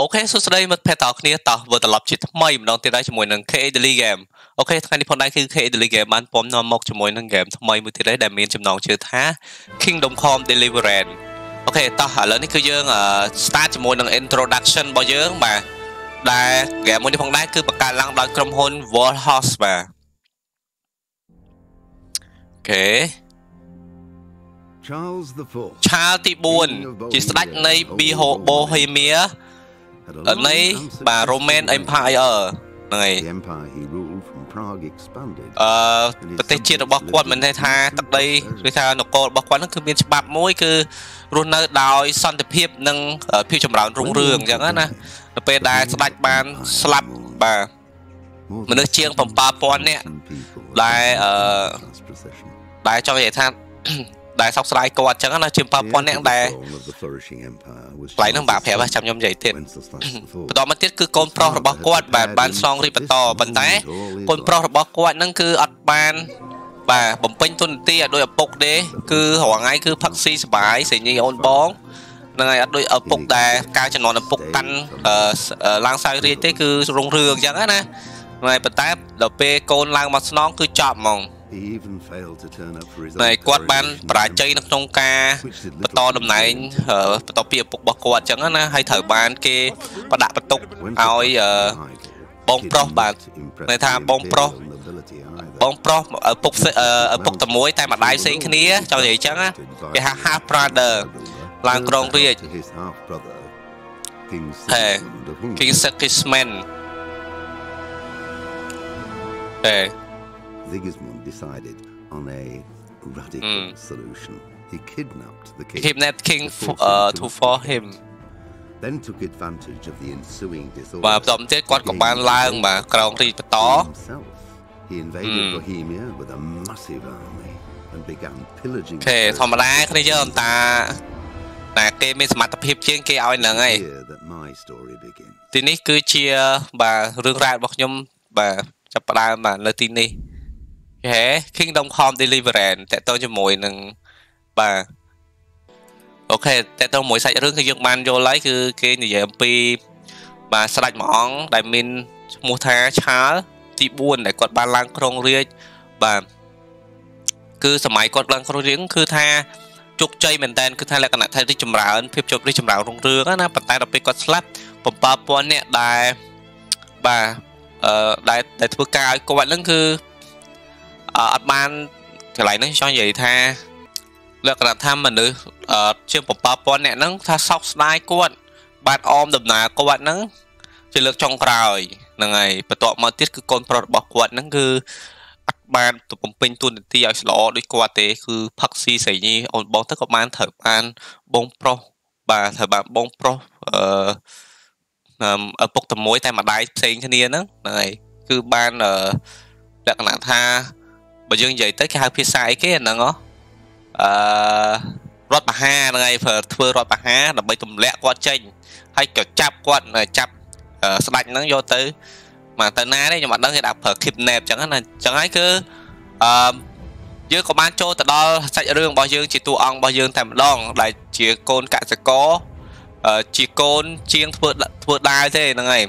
អូខេសួស្តីមិត្តភ័ក្តិទាំងគ្នាតោះវិលត្រឡប់ជាថ្មីម្ដងទៀតហើយជាមួយនឹង KH Daily Game អូខេថ្ងៃនេះផងដែរគឺ KH Daily Game បានពំនាំមកជាមួយនឹង game ថ្មីមួយទៀតហើយដែលមានចំណងជើងថា Kingdom Come Deliverance OK តោះឥឡូវនេះគឺយើង start ជាមួយនឹង introduction របស់យើងបាទដែល game មួយនេះផងដែរគឺបង្កើតឡើងដោយក្រុមហ៊ុន Warhorse បាទ OK Charles the Fourth ឆាលទី4ជាស្ដេចនៃ Bohemia នៃបាទ Roman Empire ហ្នឹងហើយ The empire he ruled from Prague expanded អឺប្រទេសជាតិរបស់គាត់មិនន័យថាទឹកដីឬថានគររបស់គាត់ហ្នឹងគឺមានច្បាប់មួយគឺរស់នៅដោយសន្តិភាពនិងភាពចម្រើនរុងរឿងអញ្ចឹងណានៅពេលដែលស្ដេចបានស្លាប់បាទ More មនុស្សជាង7000នាក់ people ដែលអឺ class procession. ដែលចង់និយាយថា ដែលសោកស្ដាយគាត់អញ្ចឹងណាជាង7000នាក់ដែល The of the flourishing empire was កន្លែងហ្នឹងបាទប្រាប់ Charles ចាំខ្ញុំនិយាយទៀត Wenceslas the Fourth. បន្តមកទៀតគឺកូនប្រុសរបស់គាត់បាទបានឆ្លងរីកបន្តប៉ុន្តែកូនប្រុសរបស់គាត់ហ្នឹងគឺអត់បានបាទបំពេញទុននីតិឲ្យដោយឪពុកទេគឺរងថ្ងៃគឺផឹកស៊ីសបាយសេញីអូនបងហ្នឹងហើយអត់ដូចឪពុកដែលការចំនួនឪពុកតាន់អឺឡើងសោយរាជទេគឺរុងរឿងអញ្ចឹងណាហ្នឹងហើយប៉ុន្តែដល់ពេលកូនឡើងមកស្នងគឺចប់ហ្មង He even failed to turn up for his ហើយ own គាត់បានបរាជ័យ coronation. នៅក្នុងការបន្តតំណែងអឺបន្តពីឪពុករបស់គាត់អញ្ចឹងណាហើយត្រូវបានគេបដាក់បន្ទុក Wenceslas ឲ្យអឺ idol បងប្រុស did បាទ not impress ន័យថា the បងប្រុស imperial nobility either. បងប្រុសឪពុកផ្សេងអឺឪពុកតែមួយតែម្ដាយផ្សេងគ្នាចង់និយាយអញ្ចឹងណាគេហៅ half brother ឡើងក្រុងរាជ To his half brother, King ហេ Sigismund of Hungary. King Sigismund ហេ Sigismund decided on a radical Mm. solution. He kidnapped the king, kidnapped king f- uh, to for him then took advantage of the ensuing បាទ disorder. បន្តទៀតគាត់ក៏បានឡើងបាទក្រងរាជបន្ត Himself, he invaded Mm. Bohemia with a massive army and began pillaging. អូខេធម្មតាគ្នាយើងតាតែគេមានសមត្ថភាពជាងគេឲ្យហ្នឹងហើយ Here that my story begins. ទីនេះគឺជាបាទរឿងរ៉ាវរបស់ខ្ញុំបាទចាប់ផ្ដើមបាទនៅទីនេះ ហេ Kingdom Come Deliverance តើតើជាមួយនឹងបាទអូខេតើតើមួយសាច់រឿងគឺយើងបានយល់ហើយគឺគេនិយាយអំពីបាទស្ដេចមួយអង្គដែលមានឈ្មោះថាឆាលទី4ដែលគាត់បានឡើងក្រុងរាជបាទគឺសម័យគាត់ឡើងក្រុងរាជគឺថាជោគជ័យមែនតើគឺថាលក្ខណៈថារីកចម្រើនភាពជោគរីកចម្រើនរុងរឿងណាប៉ុន្តែដល់ពេលគាត់ស្លាប់7000នាក់ដែលបាទអឺដែលដែលធ្វើការឲ្យគាត់ហ្នឹងគឺ អឺអត់បានកន្លែងហ្នឹងចង់និយាយថាលក្ខណៈថាមនុស្សអឺជាង7000នាក់ហ្នឹងថាសោកស្ដាយគាត់ បានអមដំណើរគាត់ហ្នឹងជាលើកចុងក្រោយហ្នឹងហើយបន្ទាប់មកទៀតគឺកូនប្រុសរបស់គាត់ហ្នឹងគឺអត់បានទៅបំពេញទួនាទីឲ្យស្ល្អដូចគាត់ទេ គឺផឹកស៊ីស្រីញីអូនបងទៅក៏បានត្រូវបានបងប្រុសបាទត្រូវបានបងប្រុសអឺអឺឪពុកតែមួយតែម្ដាយផ្សេងគ្នាហ្នឹងហ្នឹងហើយគឺបានអឺលក្ខណៈថា បើយើងនិយាយទៅគេហៅភាសាអីគេអាហ្នឹងហ៎អឺរដ្ឋបហាហ្នឹងហើយធ្វើធ្វើរដ្ឋបហាដើម្បីទម្លាក់គាត់ចេញហើយក៏ចាប់គាត់ចាប់អឺស្ដាច់ហ្នឹងយកទៅមកទៅណាទេខ្ញុំអត់ដឹងគេដាក់ប្រើ kidnap អញ្ចឹងណាអញ្ចឹងហើយគឺអឺយើងក៏បានចូលទៅដល់សាច់រឿងរបស់យើងជាតួអង្គរបស់យើងតែម្ដងដែលជាកូនកសិករអឺជាកូនជាងធ្វើធ្វើដាវទេហ្នឹងហើយ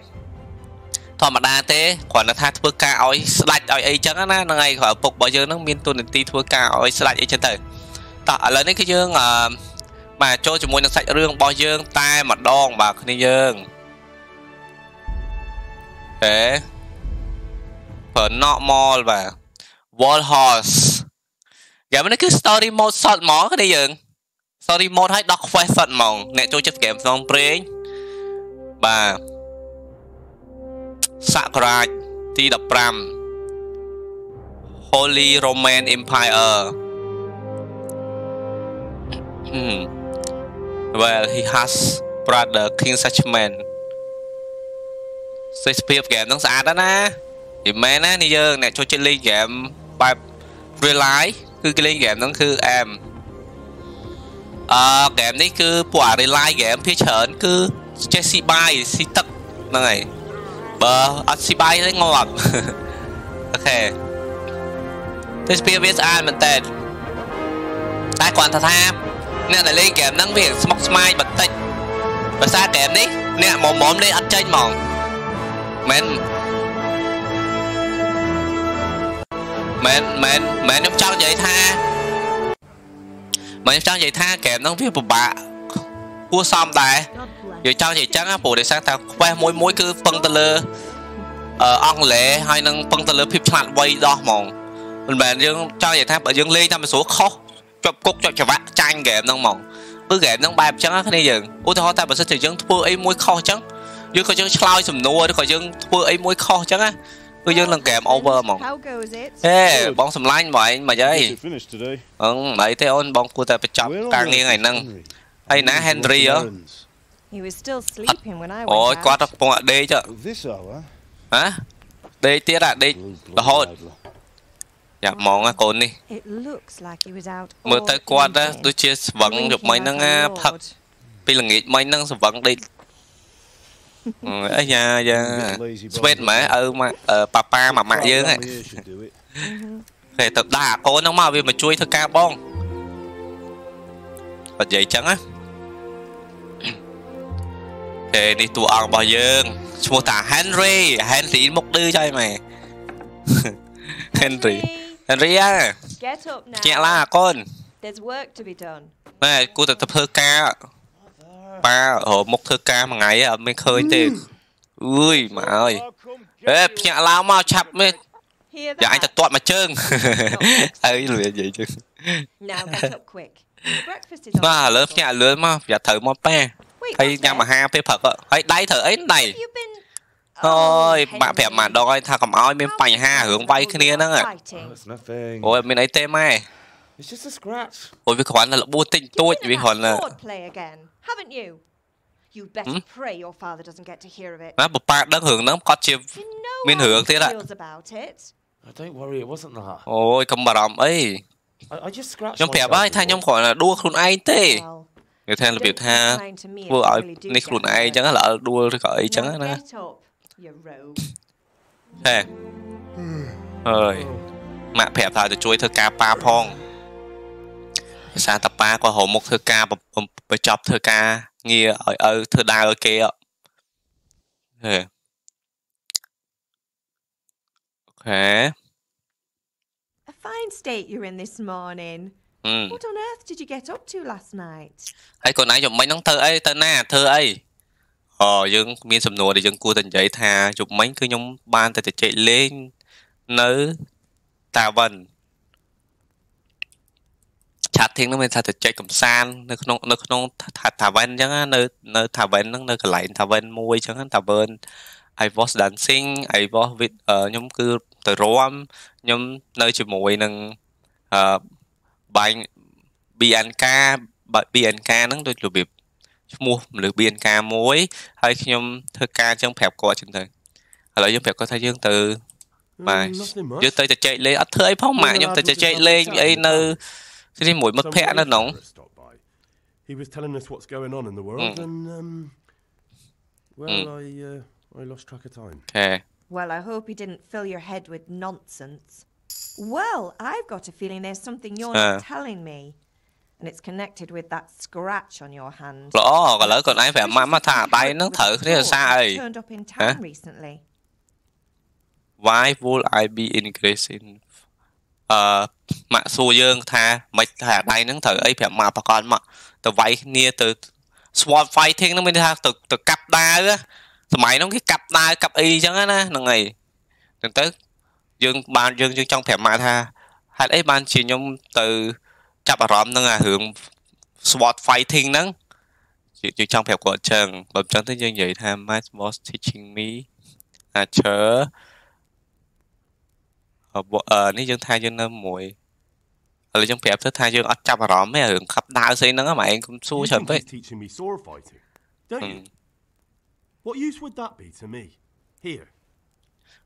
ធម្មតាទេគ្រាន់តែថាធ្វើការឲ្យស្ដាច់ឲ្យអីចឹងណាហ្នឹងហើយគ្រាន់ឪពុករបស់យើងហ្នឹងមានទូនាទីធ្វើការឲ្យស្ដាច់អីចឹងទៅតោះឥឡូវនេះគឺយើងអឺបាទចូលជាមួយនឹងសាច់រឿងរបស់យើង តែម្ដងបាទគ្នាយើងហេ per normal បាទ wall horse ហ្គេមនេះគឺ story mode សតហ្មងគ្នាយើង story mode ឲ្យដល់ quest សតហ្មងអ្នកចូលចិត្តហ្គេមផ្សងព្រេងបាទ សាករាជទី15 Holy Roman Empire Hmm. Well, he has brother King Suchman សេចភាពហ្គេមហ្នឹងស្អាតណាស់ណាមិនមែនណានេះយើងអ្នកចូលចិត្តលេងហ្គេមបែប real life គឺគេលេងហ្គេមហ្នឹងគឺអែមអឺហ្គេមនេះគឺពួកអា real life ហ្គេមភាគច្រើនគឺចេះស៊ីបាយស៊ីទឹកហ្នឹងហើយ បើអត់ស៊ីបាយទេងាប់អូខេទេសភាពវាស្អាតមែនតើតែគាត់ថាថាអ្នកដែលលេងហ្គេមហ្នឹងវាស្មុគស្មាញបន្តិចភាសាហ្គេមនេះអ្នកមុំមុំនេះអត់ចេញហ្មងមែនមែនមែនមែនខ្ញុំចង់និយាយថាមែនខ្ញុំចង់និយាយថាហ្គេមហ្នឹងវាពិបាកគួរសមដែរ God និយាយចង់និយាយចឹងណាព្រោះដោយសារតែ quest មួយមួយគឺពឹងទៅលើអឺអង់គ្លេសហើយនឹងពឹងទៅលើភាពឆ្លាតវៃដោះហ្មងមិនមែនយើងចង់និយាយថាបើយើងលេងតាមស្រួលខុសជាប់គុកជាប់ច្បាក់ចាញ់ហ្គេមហ្នឹងហ្មងគឺហ្គេមហ្នឹងបែបចឹងណាគ្នាយើងឧទាហរណ៍តែបើសិនជាយើងធ្វើអីមួយខុសចឹងយើងក៏យើងឆ្លើយសំណួរឬក៏យើងធ្វើអីមួយខុសចឹងណាគឺយើងនឹងហ្គេម over ហ្មង How goes it? ហេបងសម្លាញ់បងឯងមិនអី It finished today. អឹងមិនអីទេអូនបងគួរតែបញ្ចប់ Where ការ on ងារ earth ថ្ងៃ is ហ្នឹង Henry? ហើយណា Henry ហ៎ Errands. He was still sleeping when I អូ went យគាត់ out. កំពុងតែដេកចុះ At this hour? ហ៎ដេកទៀតអាដេក Blue រហូត blood idler. យ៉ាហ្មងណាកូននេះ It looks like he was out មើល all ទៅគាត់ណា evening, ដូចជាស្វឹង blinking យប់មិញ like ហ្នឹង a ណាផឹក lord. ពីល្ងាចមិញហ្នឹងស្វឹងដេកអឺអីយ៉ាយ៉ា Bit lazy ស្វេត bugger. ម៉ែឪម៉ាក់អឺប៉ាប៉ាម៉ាម៉ាក់យើងហ៎ Around here should do it. គេទៅដាក់អាកូនហ្នឹងមកវាមកជួយធ្វើការបងបើនិយាយចឹងណា គេនេះតួអង្គរបស់យើងឈ្មោះតា Henry Henry មុខឌឺចុយម៉ែ Henry Henry អា Get up ជាក់ now. ឡាកូន There's work to be done. ម៉ែគួរតែទៅធ្វើការប៉ារមុខធ្វើការមួយថ្ងៃអត់មានឃើញទេអើយម៉ែអើយ I'll come អេ get ភ្ញាក់ឡើងមកឆាប់មេ Hear យ៉ាអញទៅ that? ទាត់មកជើងអើយលឿននិយាយជើង Now get up quick. Breakfast is on. បាទឥឡូវ the ភ្ញាក់ table. លឿនមកយ៉ាត្រូវមកប៉ា Wait, ហើយ what's ញ៉ាំ that? អាហារពេលព្រឹកហើយដៃត្រូវអីដៃ Have you been អូយ Oh, បាក់ប្រាប់ម៉ា Henry. ដងឲ្យថាកុំឲ្យមានបញ្ហារឿងវាយគ្នាហ្នឹង Fighting. Oh, it's nothing. អូយមានអីទេម៉ែ It's just a scratch. អូយវាគ្រាន់តែលបួសតិចតួច You've វា been គ្រា in ន់ that តែ sword play again, haven't you? You'd better Hmm? pray your father doesn't get to hear of it. ណាបប៉ាដឹងរឿងហ្នឹងគាត់ជា You know Miên how hưởng he thế đó. feels about it. Oh, don't worry, it wasn't that. អូយកុំបារម្ភអី I, I just scratched ខ្ញុំប្រាប់ myself ហើយថា before. ខ្ញុំគ្រាន់តែដួលខ្លួនឯងទេ Well, គេថារបៀប don't ថា keep lying to me if ធ្វើ you ឲ្យ really do នេះ get ខ្លួនឯង hurt. អញ្ចឹងល្អដួលឬក៏អីចឹង Now ណា get up, you rogue. ហេហើយម៉ាក់ប្រាប់ថាទៅជួយធ្វើការប៉ាផងភាសាតាប៉ាក៏រកមុខធ្វើការបញ្ចប់ធ្វើការងារឲ្យឪធ្វើដាវឲ្យគេហ៎ហេអូខេ A fine state you're in this morning. អឺ What on earth did you get up to last night? ហើយកូនឯងយប់មិញហ្នឹងធ្វើអីទៅណាធ្វើអីអូយើងមានសំណួរដែលយើងគួរតែនិយាយថាយប់មិញគឺខ្ញុំបានតែទៅជែកលេងនៅតាវិនឆាតធៀងហ្នឹងមានថាទៅជែកកំសាន្តនៅក្នុងនៅក្នុងថាតាវិនអញ្ចឹងណានៅនៅតាវិនហ្នឹងនៅកន្លែងតាវិនមួយអញ្ចឹងតាវិន I was dancing I was with អឺខ្ញុំគឺទៅរាំខ្ញុំនៅជាមួយនឹងអឺ បាញ់ BNK BNK ហ្នឹងដូចរបៀបឈ្មោះមនុស្ស BNK មួយហើយខ្ញុំធ្វើការចឹងប្រាប់គាត់ចឹងទៅឥឡូវយើងប្រាប់គាត់ថាយើងទៅបាទ Mm, nothing much. យើងទៅទៅចែកលេងអត់ធ្វើអីផងម៉ាក់ខ្ញុំទៅចែកលេងអីនៅទីនេះមួយមិត្តភ័ក្តិនៅក្នុង Some stopped by. He was telling us what's going on in the world, Mm. and um, well, Mm. I uh, I lost track of time. ខេ Well, I hope he didn't fill your head with nonsense. Well, I've got a feeling there's something you're Uh. not telling me. And it's connected with that scratch on your hand. ល្អឥឡូវគាត់ឯងប្រាប់ម៉ាក់មកថាដៃហ្នឹងត្រូវគ្នាភាសាអី Turned up in town recently. why would I be increasing អឺម៉ាក់សួរយើងថាមិនថាដៃហ្នឹងត្រូវអីប្រាប់ម៉ាក់ប្រកបមកទៅវាយគ្នាទៅ sword fighting ហ្នឹងមានន័យថាទៅទៅកាប់ដាវណាសម័យហ្នឹងគេកាប់ដាវកាប់អីអញ្ចឹងណាហ្នឹងហើយចឹងទៅ យើងបានយើងយើងចង់ប្រាប់ម៉ាក់ថាហេតុអីបានជាខ្ញុំទៅចាប់អារម្មណ៍នឹងអារឿង sword fighting ហ្នឹងយើងយើងចង់ប្រាប់គាត់អញ្ចឹងបើមិនអញ្ចឹងទៅយើងនិយាយថា Matt was teaching me archer អបអឺនេះយើងថាយើងនៅមួយឥឡូវយើងប្រាប់ទៅថាយើងអត់ចាប់អារម្មណ៍ទេរឿងខាប់ដាវស្អីហ្នឹងហ្មងឯងកុំសួរ You ច្រើន think ពេក he's teaching me sword fighting, don't you? What use would that be to me? Here.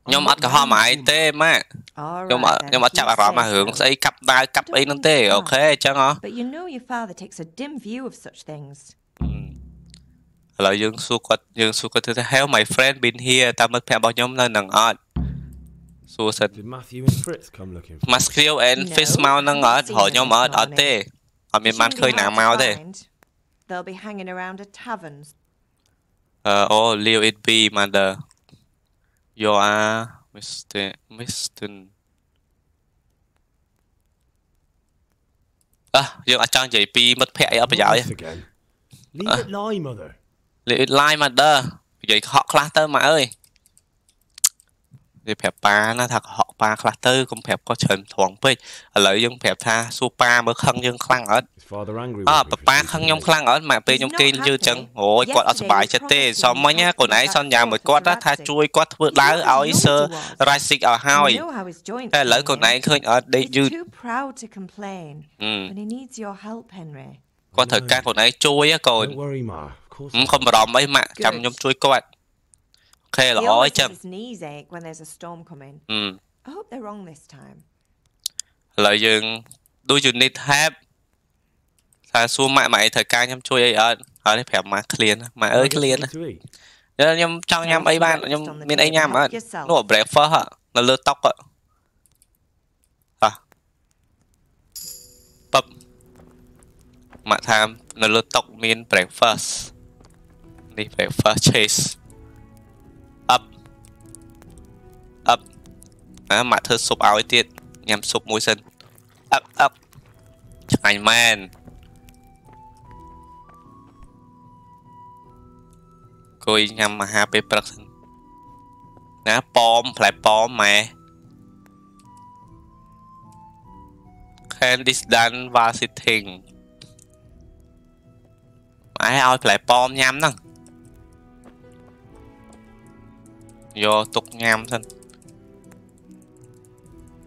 ខ្ញុំអត់កំហំឯងទេម៉ាក់ All ខ្ញុំអត់ then, ខ្ញុំអត់ if ចាប់ you អារម្មណ៍ say អារឿង so. ស្អីកាប់ដាវកាប់អីហ្នឹងទេអូខេអញ្ចឹងហ៎ But you know your father takes a dim view of such things. ឥឡូវយើងសួរគាត់យើងសួរគាត់ទៅថា Have my friend been here តើមិត្តភក្តិរបស់ខ្ញុំនៅនឹងអត់សួរសិន Did Matthew and Fritz come looking for មក Skrill and Fish មកហ្នឹងអត់រកខ្ញុំអត់អត់ទេអត់មានបានឃើញណាមកទេ They'll be hanging around a tavern. Uh, oh, leave it be, mother. You are Mr. Mr. អើយើងអត់ចង់និយាយពីមិត្តភ័ក្តិអីអត់ប្រយោជន៍ Not ទេ this again. Leave it lie, mother. Leave it lie mother និយាយកុហកខ្លះទៅម៉ាក់អើយ និយាយប្រាប់ប៉ាណាថាកុហកប៉ាខ្លះទៅកុំប្រាប់ក៏ច្រើនត្រង់ពេកឥឡូវយើងប្រាប់ថាសួរប៉ាមើលខឹងយើងខ្លាំងអត់ Is father angry អើ with me ប៉ា for ប៉ា choosing ខឹងខ្ញុំ you? ខ្លាំងអត់ម៉ាក់ពេលខ្ញុំគេងយឺតចឹងអូយគាត់អត់សុបាយចិត្តទេសមមិញណាកូនឯងសន្យាមួយគាត់ណាថាជួយគាត់ធ្វើដាវឲ្យសើរ៉ាស៊ីកឲ្យហើយ You know how his joints តែឥឡូវ are, កូនឯង Henry. ឃើញអត់ដេក He's យឺត too proud to complain អឺ when he needs your help, Henry. គាត់ត្រូវការកូនឯងជួយហ៎កូន Don't worry, ma. Of course. ហឹមកុំបារម្ភអីម៉ាក់ចាំខ្ញុំជួយគាត់អូ ខេ He ល្អអី always ចឹង has his knees ache when there's a storm coming. អឺ I hope they're wrong this time. ឥឡូវយើង do you need help ថាសួរម៉ាក់ម៉ាក់អីត្រូវការខ្ញុំជួយអីអត់ហើយនេះប្រាប់ម៉ាក់ clean ម៉ាក់អើយ Get clean something to eat. ខ្ញុំចង់ញ៉ាំអីបានខ្ញុំមានអីញ៉ាំអត់នោះ breakfast ហ៎នៅលើតុហ៎ហ៎បបម៉ាក់ថានៅលើតុមាន breakfast នេះ breakfast chase អាម៉ាក់ធ្វើស៊ុបឲ្យទៀតញ៉ាំស៊ុបមួយសិន up up ឆ្ងាញ់មែនគួយញ៉ាំអាហារពេលព្រឹកសិនណាប៉មផ្លែប៉មម៉ែ Candice done was sitting ម៉ែឲ្យផ្លែប៉មញ៉ាំហ្នឹងយកទុកញ៉ាំសិន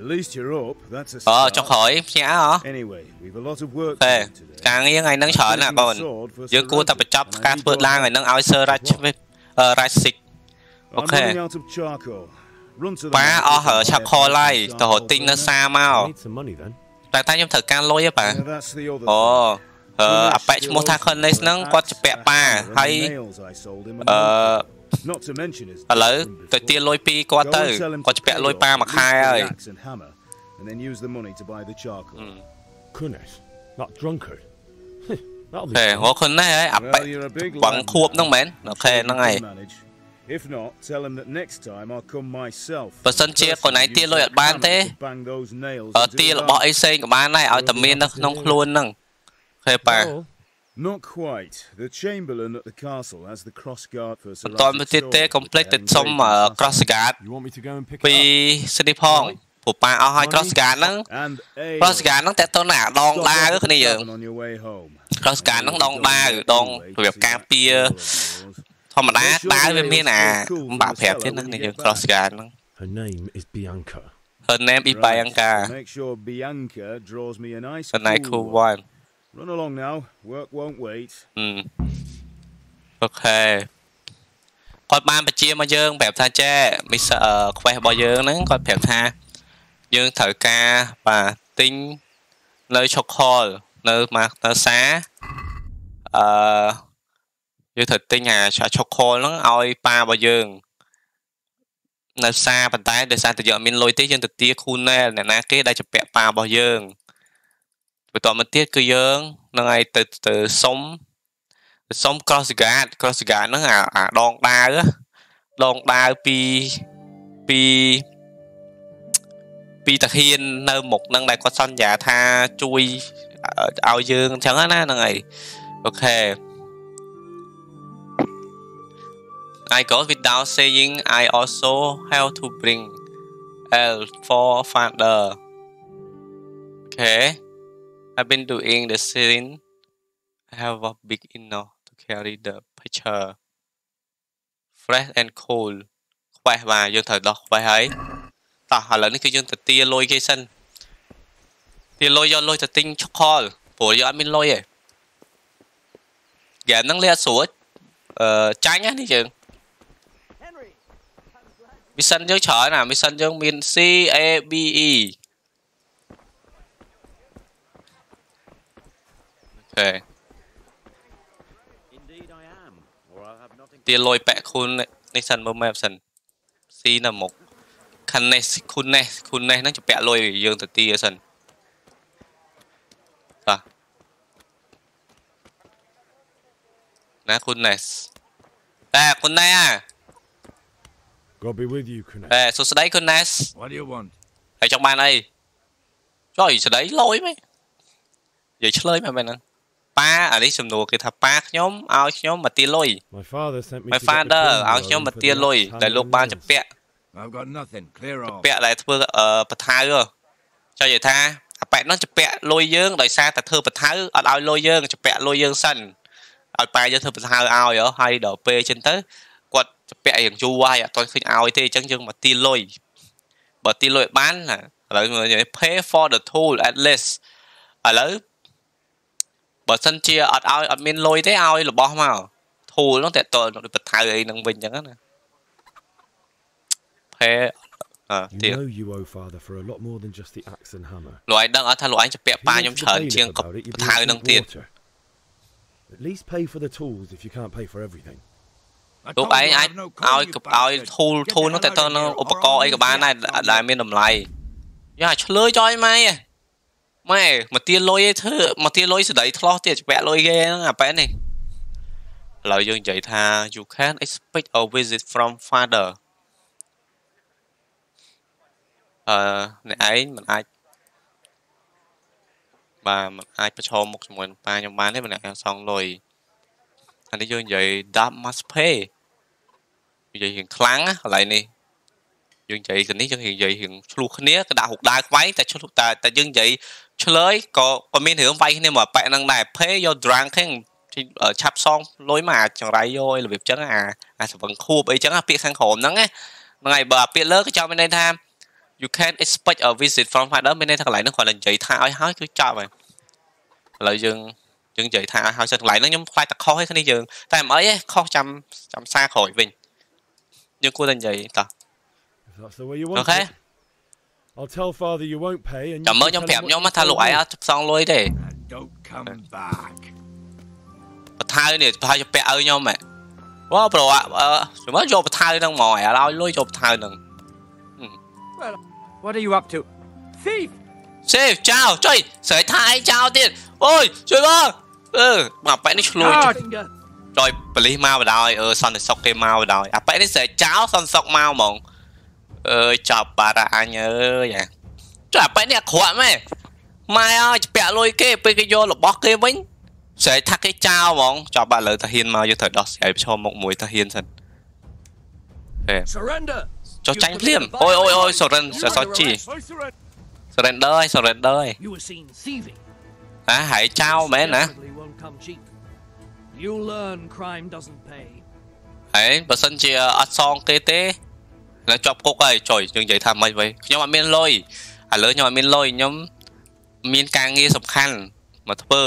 At least you're up. That's a អូ start. ចុងក្រោយភ្ញាក់ហ៎ Anyway, we've a lot of work ហេ to do today. ការងារថ្ងៃហ្នឹងច្រើនណាស់កូន Sword for យើងគួរតែបញ្ចប់ Sir ការ Rajik, ធ្វើ and I ឡើង need ថ្ងៃហ្នឹងឲ្យ Sir Raj Raj Sik I'm Okay. running out of charcoal. Run to the ប៉ា market អស់ and ឆាប់ buy ខល some ឡាយទៅរក charcoal ទិញ for នៅ now. សាមក I need some money then. តែតែខ្ញុំត្រូវការលុយហ៎ប៉ា Yeah, that's the other អូ thing. អឺអាប៉ែឈ្មោះថា Cornish ហ្នឹងគាត់ជាពាក់ប៉ាហើយអឺ Not to mention his ឥឡូវទៅទារលុយពីគាត់ទៅគាត់ជាពាក់លុយប៉ាមួយខែហើយ and then use the money to buy the charcoal. Goodness. That drunkard. That'll be ហេ fun. រក Cornish ហើយអាប៉ែ Well, you're a big បង lad ខួបហ្នឹងមែនអូខេ Sure ហ្នឹង you ហើយ can manage. If not, tell him that next time I'll come myself. បើសិនជាកូនឯងទារលុយអត់បានទេ To bang those nails អឺ into ទារ the របស់ arm. អីផ្សេងក៏បានដែរឲ្យតែមាននៅក្នុងខ្លួនហ្នឹងអូខេប៉ា Oh, Not quite. The Chamberlain at the castle has the cross guard for Sir មិនតន់ទៅទៀតទេ Rajik's sword, កុំភ្លេច but ទៅ they សុំ haven't paid cross guard you want me to go and pick ពី it សិនីផងព្រោះប៉ាអស់ឲ្យ cross guard ហ្នឹង And ale. cross guard ហ្នឹងតែតើណាដង Stop ដាវ off at គ្នា the យើង tavern on your way home. cross guard ហ្នឹងដងដាវដងរបៀបការពារធម្មតាដាវវាមានអាមិនបាក់ប្រាប់ទៀតហ្នឹងយើង cross guard ហ្នឹង up? Her name is Bianca. her name is Right. Bianca Make sure Bianca draws me a nice the night cool cool one Run along now. Work won't wait. អឺអូខេគាត់បានបញ្ជាមកយើងប្រាប់ថាចេះ miss អឺ quest របស់យើងហ្នឹងគាត់ប្រាប់ថាយើងត្រូវការបាទទិញនៅ chocolate នៅមកនៅសាអឺយើងត្រូវទិញអា chocolate ហ្នឹងឲ្យប៉ារបស់យើងនៅផ្សារប៉ុន្តែដោយសារតែយើងអត់មានលុយទេយើងទៅទាគូណែលអ្នកណាគេដែលជាពាក់ប៉ារបស់យើង បន្តមកទៀតគឺយើងនឹងឲ្យទៅទៅសុំទៅសុំ cross guard cross guard ហ្នឹងអាអាដងដាវណាដងដាវពីពីពីតាហ៊ាននៅមុខហ្នឹងដែលគាត់សន្យាថាជួយឲ្យយើងអញ្ចឹងណាហ្នឹងហើយអូខេ I got without saying I also have to bring L for father. Okay. I've been doing the scene. I have a big inner to carry the picture. Fresh and cool. Khoai và dương thời đó khoai ấy. Ta hà lần cái dương thật tia lôi cái sân. Tia lôi do lôi thật tinh chọc hall. Bố do admin lôi ấy. Gà nâng lea sủa. Ờ, trái nhá đi chừng. Mission dương chở nè. Mission dương min C A B E. Okay. Indeed I am, or I have nothing. เตียลอยแปะคุณในสันบ่แม่สันซีน่ะหมกคันในคุณในคุณในนั่งจะแปะลอยยังแต่เตีสันป่ะนะคุณในแต่คุณในอะ God be with you, Kunes. แต่สุดสุดได้คุณใน What do you want? ไอ้จังบ้าไอ้จ่อยสดายลอยไหมอย่าเฉลยมาแบบนั้น ប៉ាអានេះសំណួរគេថាប៉ាខ្ញុំឲ្យខ្ញុំមកទាលុយ My father sent me My to get the father corn ឲ្យខ្ញុំ grown មក for ទា the លុយ next ដែលលោក time បាន in ជពាក់ I've got nothing. Clear off. ពាក់ដែលធ្វើអឺបថៅហ៎ចង់និយាយថាអាប៉ែតនោះជពាក់លុយយើងដោយសារតែធ្វើបថៅអត់ឲ្យលុយយើងជពាក់លុយយើងសិនឲ្យប៉ែយើងធ្វើបថៅឲ្យហ៎ហើយដល់ពេលអញ្ចឹងទៅគាត់ជពាក់រៀងយូរហើយអត់ទាន់ឃើញឲ្យទេអញ្ចឹងយើងមកទាលុយបើទាលុយបានណាឥឡូវមើលនិយាយ pay for the tool at least ឥឡូវ បើសិនជាអត់ឲ្យអត់មានលុយទេឲ្យរបស់មក tool នោះតែតទៅបថៅអីនឹងវិញអញ្ចឹងណា pay អឺ You ទៀត know you owe father for a lot more than just the axe and hammer. លោកឯងដឹងអត់ថាលោកឯងជពាក់ If ប៉ា you ខ្ញុំ wanted ច្រើន to ជាង bailiff ក about it, you'd ប be ថៅ like នឹង drink ទៀត water. At least pay for the tools if you can't pay for everything. លោកឯងអាចឲ្យឲ្យធូលធូលនោះតែទៅនឹងឧបករណ៍អីក៏បានដែរដែលមានតម្លៃយ៉ាឆ្លើយចុយម៉ែ ម៉ែមកទាលុយឯងធ្វើមកទាលុយស្ដីឆ្លោះទៀតជពាក់លុយគេហ្នឹងអាប៉ែនេះឥឡូវយើងនិយាយថា you can expect a visit from father អឺអ្នកឯងមិនអាចបាទមិនអាចប្រឈមមុខជាមួយនឹងប៉ាខ្ញុំបានទេម្នាក់សងលុយអានេះយើងនិយាយ that must pay និយាយរៀងខ្លាំងណាកន្លែងនេះ យើងនិយាយទៅនេះយើងនិយាយរៀងឆ្លោះគ្នាក្តារហុកដាវខ្វៃតែឆ្លោះតែតែយើងនិយាយឆ្លើយក៏ក៏មានរឿងវាយគ្នាមកប៉ែហ្នឹងដែរ pay your drinking ឆាប់សងលុយមកអាចង្រៃយកអីរបៀបចឹងអាអាសវឹងខួបអីចឹងពាក្យខាងក្រោមហ្នឹងណាហ្នឹងហើយបើពាក្យលើក៏ចង់មានន័យថា you can expect a visit from father មានន័យថាកន្លែងហ្នឹងគាត់តែនិយាយថាឲ្យហើយគឺចប់ហើយឥឡូវយើងយើងនិយាយថាឲ្យហើយសិនកន្លែងហ្នឹងខ្ញុំខ្លាចតែខុសឯគ្នាយើងតែមិនអីទេខុសចាំចាំសារក្រោយវិញយើងគួរតែនិយាយតោះ Okay. I'll tell father you won't pay and Cảm ơn nhóm phép nhóm mà tha lụi á chụp. Don't come back. Bà tha đi tha cho pẹ ơi nhóm mẹ. Wow bro ạ, ờ, chúng mới vô bà tha đang mò à lao lôi vô bà tha đang. Well, what are you up to? Thief. Thief, chào, trời, sợi thai chào tiền. Ôi, trời ơi. Ừ, mà bé nó lôi. Trời, police mau rồi, ờ, son sọc kia mau rồi. À bé nó sợi cháo son sọc mau mộng. អឺសន្តិសុខគេមកបណ្ដោយអាប៉ែនេះស្រែកចោសន្តិសុខមកហ្មងអើយចាប់បាត់អញអើយអាចុយអាប៉ែនេះអាក្រក់ម៉ែម៉ែអើយពាក់លុយគេពេលគេយករបស់គេវិញស្រែកថាគេចោហ្មងចាប់បាត់លើតាហ៊ានមកយកត្រូវដោះស្រាយប្រឈមមុខមួយតាហ៊ានសិនហេ Surrender! ចុះចាញ់ភ្លាមអូយអូយអូយសរិនសសជី surrender ហើយ surrender ហើយ You were seen thieving. ណាហើយចោមែនណា Definitely won't come cheap. You'll learn crime doesn't pay. ហើយបើសិនជាអត់សងគេទេ នៅជាប់គុកហើយចុយយើងនិយាយថាម៉េចវិញខ្ញុំអត់មានលុយឥឡូវខ្ញុំអត់មានលុយខ្ញុំមានការងារសំខាន់មកធ្វើ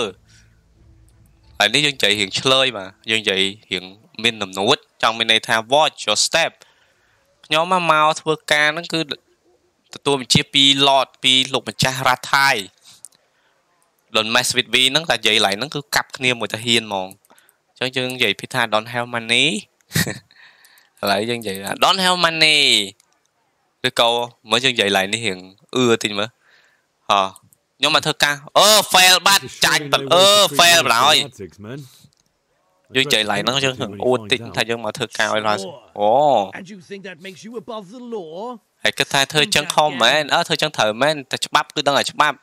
ហើយនេះយើងនិយាយរៀងឆ្លើយបាទយើងនិយាយរៀងមានដំណួតចង់មានន័យថា watch your step ខ្ញុំមកមកធ្វើការហ្នឹងគឺទទួលបញ្ជាពី Lord ពីលោកម្ចាស់រដ្ឋថៃ Don't mess with me ហ្នឹងតែនិយាយឡើងហ្នឹងគឺកាប់គ្នាមួយតាហ៊ានហ្មងអញ្ចឹងយើងនិយាយពីថា don't have money ឥឡូវយើងនិយាយថា don't have money ឬក៏មើលយើងនិយាយឡើងនេះរៀងអឺតិចមើលហ៎ខ្ញុំមកធ្វើការអឺ fail បាត់ It's a ចាញ់ shame បាត់ they អឺ won't treat fail you បណ្ដោយ like fanatics, man. យើងនិយាយឡើងហ្នឹងយើងរៀងអួតតិចថាយើងមកធ្វើការឲ្យឡើងអូ And you think that makes you above the law? ហើយគិតថាធ្វើចឹងខំមែនអើធ្វើចឹងត្រូវមែនតែច្បាប់គឺដឹងតែច្បាប់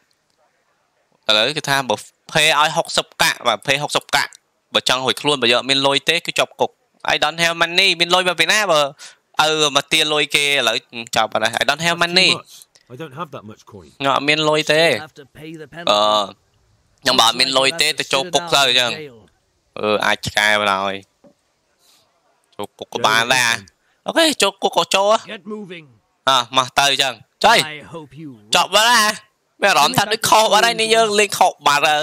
ឥឡូវគឺថាបើភេឲ្យ60កាក់បាទភេ60កាក់បើចង់រួចខ្លួនបើយកមានលុយទេគឺជាប់គុក I don't have money មានលុយមកពីណាបើអើមកទាលុយគេឥឡូវចាប់បាត់ហើយ I don't have That's too money much. I don't have that much coin. ខ្ញុំអត់មានលុយទេ You'll have to pay the អឺ penalty. ខ្ញុំបើអត់មានលុយទេទៅចូលគុកទៅអញ្ចឹង Jail. អឺអាចឆ្កែបណ្ដោយចូលគុកក៏បានដែរ Go, អូខេចូលគុកក៏ចូល Get moving. អ่ะមកទៅអញ្ចឹងចុយ I hope you. ចប់បាត់ណាមានអារម្មណ៍ថាដូចខុសបាត់ហើយនេះយើងលេងខុសបាត់ហើ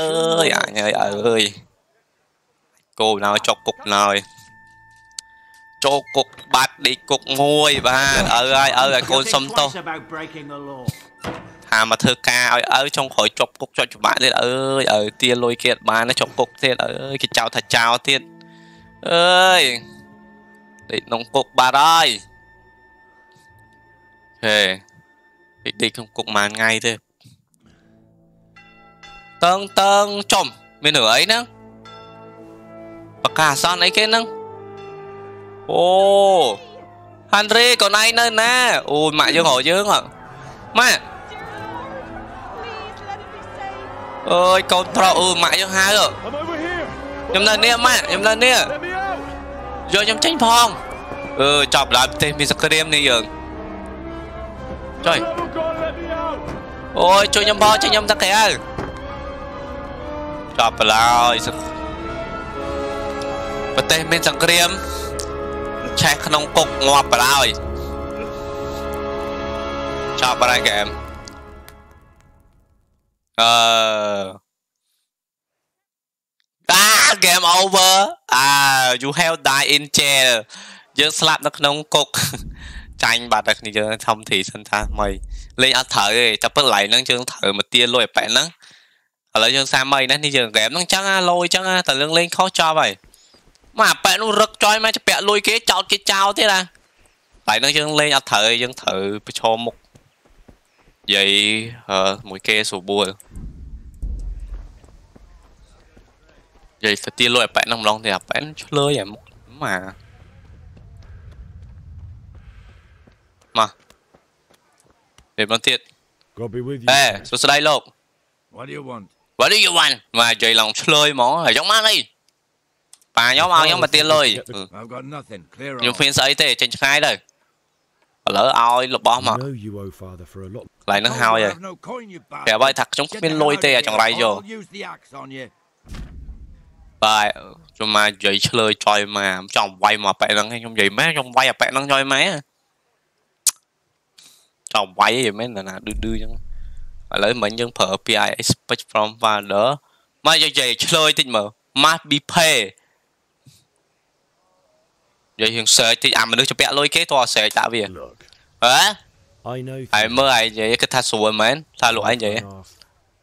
យអើយអញអើយអើយគោបណ្ដោយចុកគុកបណ្ដោយ ចូលគុកបាត់ដេកគុកមួយបាទឪហើយឪឲ្យកូនសុំទោស about breaking the law. ថាមកធ្វើការឲ្យឪចុងក្រោយជាប់គុកជាប់ច្បាប់ទៀតអើយឪទាលុយគេអត់បានណាជាប់គុកទៀតអើយគេចោទថាចោលទៀតអើយដេកក្នុងគុកបាត់ហើយហេគេដេកក្នុងគុកមួយថ្ងៃទេតឹងតឹងចំមានរឿងអីហ្នឹងបកាអសន្នអីគេហ្នឹង អូហាន់រេកូនឯងនៅណាអូយម៉ាក់យើងរកយើងហ៎ម៉ាក់អើយកូនប្រុសអឺម៉ាក់យើងហៅ I'm over here. ខ្ញុំនៅនេះម៉ាក់ខ្ញុំនៅនេះ Let me out. យកខ្ញុំចេញផងអឺចាប់ដើមប្រទេសមានសង្គ្រាមនេះយើងចុយ Oh God, let me out. អូយជួយខ្ញុំផងជួយខ្ញុំទៅក្រៅចាប់បឡើយសង្ប្រទេសមានសង្គ្រាម ឆេះក្នុងគុកងាប់បឡើយចាប់បឡើយហ្គេមអឺ Ah, game over. Ah, you have died in jail. យើងស្លាប់នៅក្នុងគុក ចាញ់បាត់តែគ្នាយើងធំធីសិនថាម៉េចលេងអត់ត្រូវទេតែពិតឡៃហ្នឹងយើងត្រូវមកទាលុយឲ្យប៉ែហ្នឹងឥឡូវយើងសាមអីណានេះយើងហ្គេមហ្នឹងចឹងណាលុយចឹងណាតែរឿងលេងខុសចប់ហើយ មកអាប៉ែនោះរឹកចយមកជពាក់លុយគេចោតគេចោលទៀតណាឡៃហ្នឹងយើងលេងអត់ត្រូវទេយើងត្រូវប្រឈមមុខនិយាយអឺមួយគេស្រួលបួល vậy phải tia lôi bạn nông lòng thì bạn cho lôi à mà mà để bằng tiết God be with you. ê số số đây lộn What do you want? what do you want mà vậy lòng cho lôi mỏ ở trong mắt đi bà nhóm ao nhóm mà tia lôi ừ. I've got nothing. Clear nhưng off. phiên sấy thế trên khai đây lỡ ao lột bó I mà know you owe father for a lot. lại nó Oh, hao I vậy have no coin, you bastard. kẻ bay thật chúng Get phiên the lôi hell tê ở out of trong here, đây or vô I'll use the axe on you. បាទខ្ញុំមកនិយាយឆ្លើយចយមកចង់វាយមកប៉ែហ្នឹងខ្ញុំនិយាយម៉ែខ្ញុំវាយអាប៉ែហ្នឹងចយម៉ែចង់វាយអីមែនណាឌឺឌឺចឹងឥឡូវមិញយើងប្រើ API expect from folder មកនិយាយឆ្លើយតិចមើល must be pay និយាយរឿង search តិចអាមនុស្សជពាក់លុយគេតោះ search ដាក់វា Look, ហ៎ I know. ហើយមើលឯងនិយាយគិតថាស្រួលមែនថាលោកឯងនិយាយ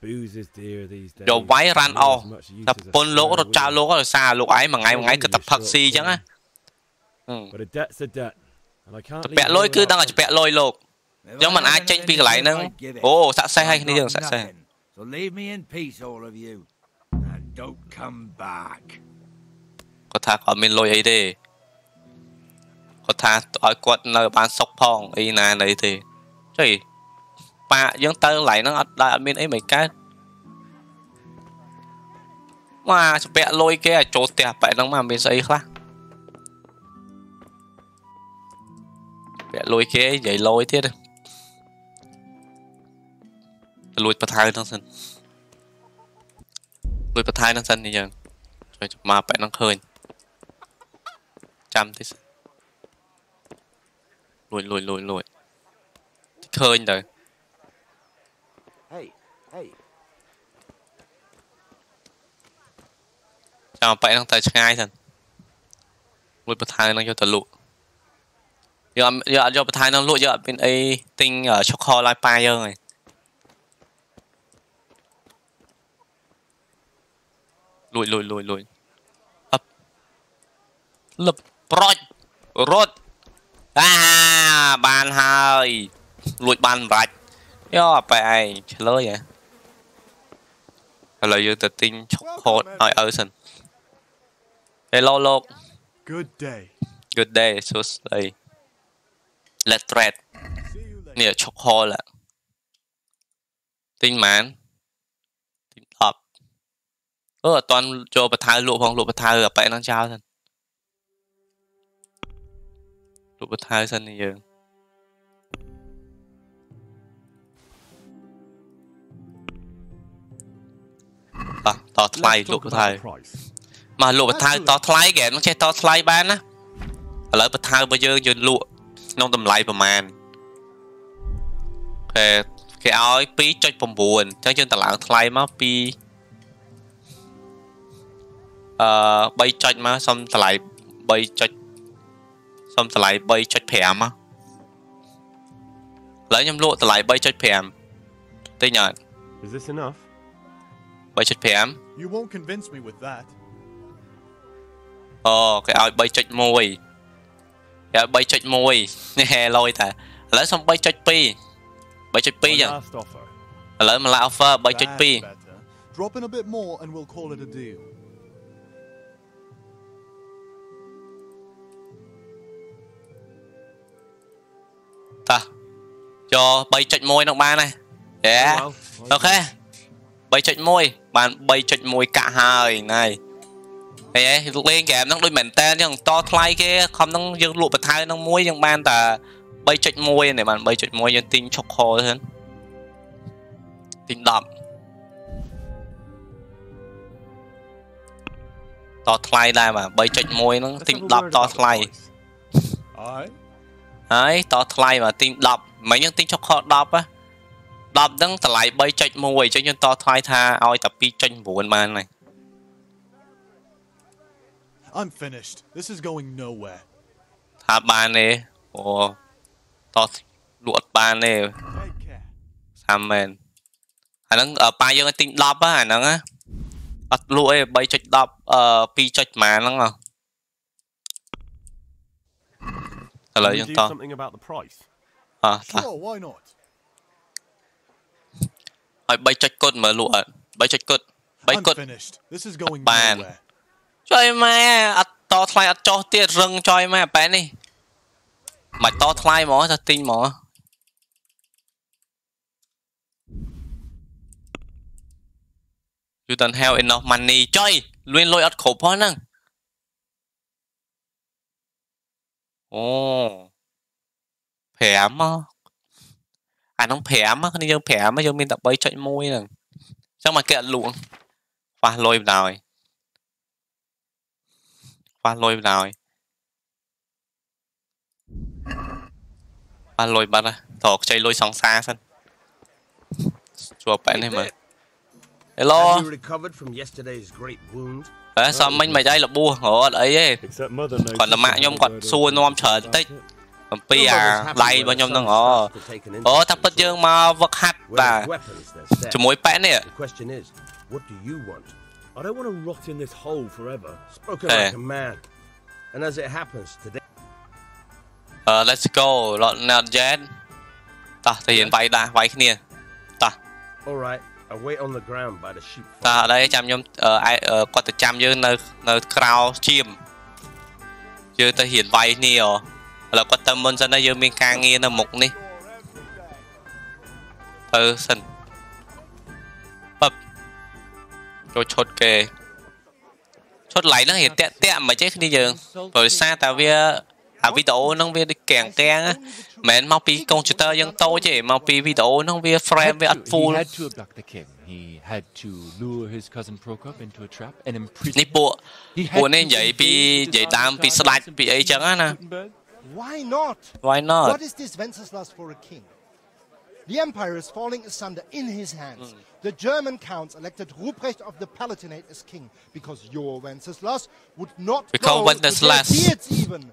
Booze is dear these days. យកវាយរ៉ាន់អស់ As much use តែ as a ពុនលោករត់ចោល spare លោកដោយសារលោកឯងមួយថ្ងៃមួយថ្ងៃគិតតែផឹកស៊ីចឹងណាហឹម wheel. But a debt's a debt. And I can't ជ leave ពាក់លុយ you គឺ without ដឹងតែជពាក់លុយលោក If Nhưng I mình had ai tranh anything pi to lại give, nâng. I'd give it. Ồ, sạc xe I've hay cái này got đường sạc xe. nothing. So leave me in peace, all of you. And don't come back. គាត់ថាគាត់មានលុយអីទេ គាត់ថាឲ្យគាត់នៅបានសុខផងអីណាណីទេចុយប៉ាយើងទៅកន្លែងហ្នឹងអត់ដែរអត់មានអីមិនកើតមកជពាក់លុយគេឲ្យចូលផ្ទះប៉ែហ្នឹងមកមានស្អីខ្លះពាក់លុយគេនិយាយលុយទៀតទៅលួចបន្ថៅហ្នឹងសិនលួចបន្ថៅហ្នឹងសិននេះយើងជួយមកប៉ែហ្នឹងឃើញ ចាំតិចសិន ន លួចលួចលួចលួចឃើញទៅ Hey, hey. ចាំបែកហ្នឹងទៅឆ្ងាយសិនលួចបន្ថៅហ្នឹងយកទៅលក់យកអត់យកអត់យកបន្ថៅហ្នឹងលក់យកអត់មានអីទិញឆុកខឲ្យប៉ាយើងហើយលួចលួចលួចលួចអប់លឹបប្រចរត់ อ้าบานหายลุยบานรัดย่อไปเฉลยอะอะไรอยู่แต่ติ้งชกโคตรไอเออสันเฮลโลโลก Good day Good day สุดเลยและเทรดเนี่ยช็อกโคตหละติ้งแมนติ้งท็อปเออตอนโจประทายลูกของลูกประทายแบบไปนั่งเช้าสัน ក់បន្ថៅសិននេះយើងអោះតថ្លៃ Let's លក់ talk បន្ថៅ about price. មកលក់បន្ថៅតថ្លៃហ្គេមហ្នឹងចេះតថ្លៃបានណាឥឡូវបន្ថៅរបស់យើងយើងលក់ក្នុងតម្លៃប្រមាណគេគេឲ្យ2.9អញ្ចឹងយើងតម្លើងថ្លៃមកពីអឺ3ចុចមកសុំតម្លៃ3ចុច សុំតម្លៃ3.5ហ៎ឥឡូវខ្ញុំលក់តម្លៃ3.5ទិញអត់ Is this enough? 3.5 You won't convince me with that. អូគេឲ្យ3.1គេឲ្យ3.1នេះហែលយតាឥឡូវសុំ3.2 3.2 My ចឹង last offer. ឥឡូវមកឡា offer That's 3.2 better. Drop in a bit more and we'll call it a deal. ចូល3.1នឹងបានហើយយេ Oh, well. អូខេ3.1បាន3.1កាក់ហើយណៃហេលេងហ្គេមហ្នឹងដូចមែនតើចឹងតថ្លៃគេខំហ្នឹងយើងលក់បន្ថៅហ្នឹងមួយយើងបានតែ3.1នេះបាន3.1យើងទិញឆុកខទៅទិញ10តថ្លៃដែរបាទ3.1ហ្នឹង Let's ទិញ have a word 10ត about the ថ្លៃ price. Aye. ហើយតថ្លៃមកទិញ10 មិញយើងទិញចុកខ10ណា10ហ្នឹងតម្លៃ3.1អញ្ចឹងយើងតថ្លៃថាឲ្យតែ2.9បានហើយ I'm finished. This is going nowhere. ថាបានទេអូតលក់អត់បានទេ Take care. សាមមែនអាហ្នឹងអឺប៉ាយើងឲ្យទិញ10ហ៎អាហ្នឹងណាអត់លក់ទេ3.10អឺ 2. ប៉ុន្មានហ្នឹងហ៎ឥឡូវ Can យើ you ង do ត something about the price? À, à. Ai bay trách cốt mà lụa, bay trách cốt, bay cốt. Bàn. chơi mẹ, ắt to thay ắt cho tiệt rừng chơi mẹ bé này. Mày to thay mỏ thật tin mỏ. You don't have enough money. Chơi, luyện lôi ắt khổ phó năng. Oh រប់ហ្នឹងអូ5មកអានោះ5មកគ្នាយើង5មកយើងមានតែ3.1ហ្នឹងអញ្ចឹងមកគេអត់លក់ខ្វះលុយបណ្ដោយខ្វះលុយបណ្ដោយខ្វះលុយបាត់ហើយតោះខ្ចីលុយសង្សារសិនជួបបែបនេះមើល Hello Have you recovered from yesterday's great wound? ហេសំមិញមិនអីលបួសរត់ អីទេ Except mother គាត់តែម៉ាក់ខ្ញុំគាត់សួរនាំច្រើនតិចអំពីអាឡៃរបស់ខ្ញុំហ្នឹងអូអូថាពិតយើងមកវឹកហាត់បាទ Whereas weapons, they're set. ជាមួយប៉ែនេះ The question is, what do you want? I don't want to rot in this hole forever. Spoken Eh. like a man. And as it happens, today អឺ let's go not not yet តោះទៅរៀនវាយដាស់វាយគ្នា all right, I wait on the ground by the sheep តោះ farm. អត់អីចាំខ្ញុំអឺឯអឺគាត់ទៅចាំយើងនៅនៅក្រៅជាមយើងទៅរៀនវាយគ្នាអូ là quan tâm môn dân yêu mình ca nghe là mục đi. Ừ sân bập. Rồi chốt kề. Chốt lấy nó hiện tẹn tẹn mà chết đi giờ. Rồi xa tao vía à video nó vía đi kèn keng á. Mà anh mau pi computer dân tô chứ mau pi video nó vía frame với ắt full nít bộ bộ nên vậy pi vậy tam pi slide pi ấy chẳng á nè. trap and imprison នេះពួក He ពួក had នេះ to និយាយពី evade និយាយ the តាមពីស្ដាច់ពីអីចឹងណា Gutenberg. Why not? Why not What is this Wenceslas for a king? The empire is falling asunder in his hands. The German counts elected Ruprecht of the Palatinate as king because your Wenceslas would not Because go with Wenceslas- their beards even.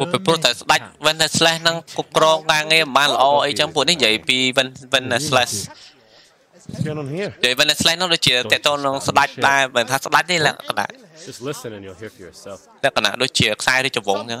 ពួកពីព្រោះតែស្ដាច់ Wenceslas ហ្នឹងគ្រប់គ្រងការងារមិនបានល្អអីចឹងពួកនេះនិយាយពី Wen- Wenceslas What's going on here? និយាយ Wenceslas ហ្នឹងដូចជាតកតនឹងស្ដាច់ដែរមិនថាស្ដាច់ទេលក្ខណៈ Just listen and you'll hear for yourself. លក្ខណៈដូចជាខ្សែរាជវង្សចឹងណា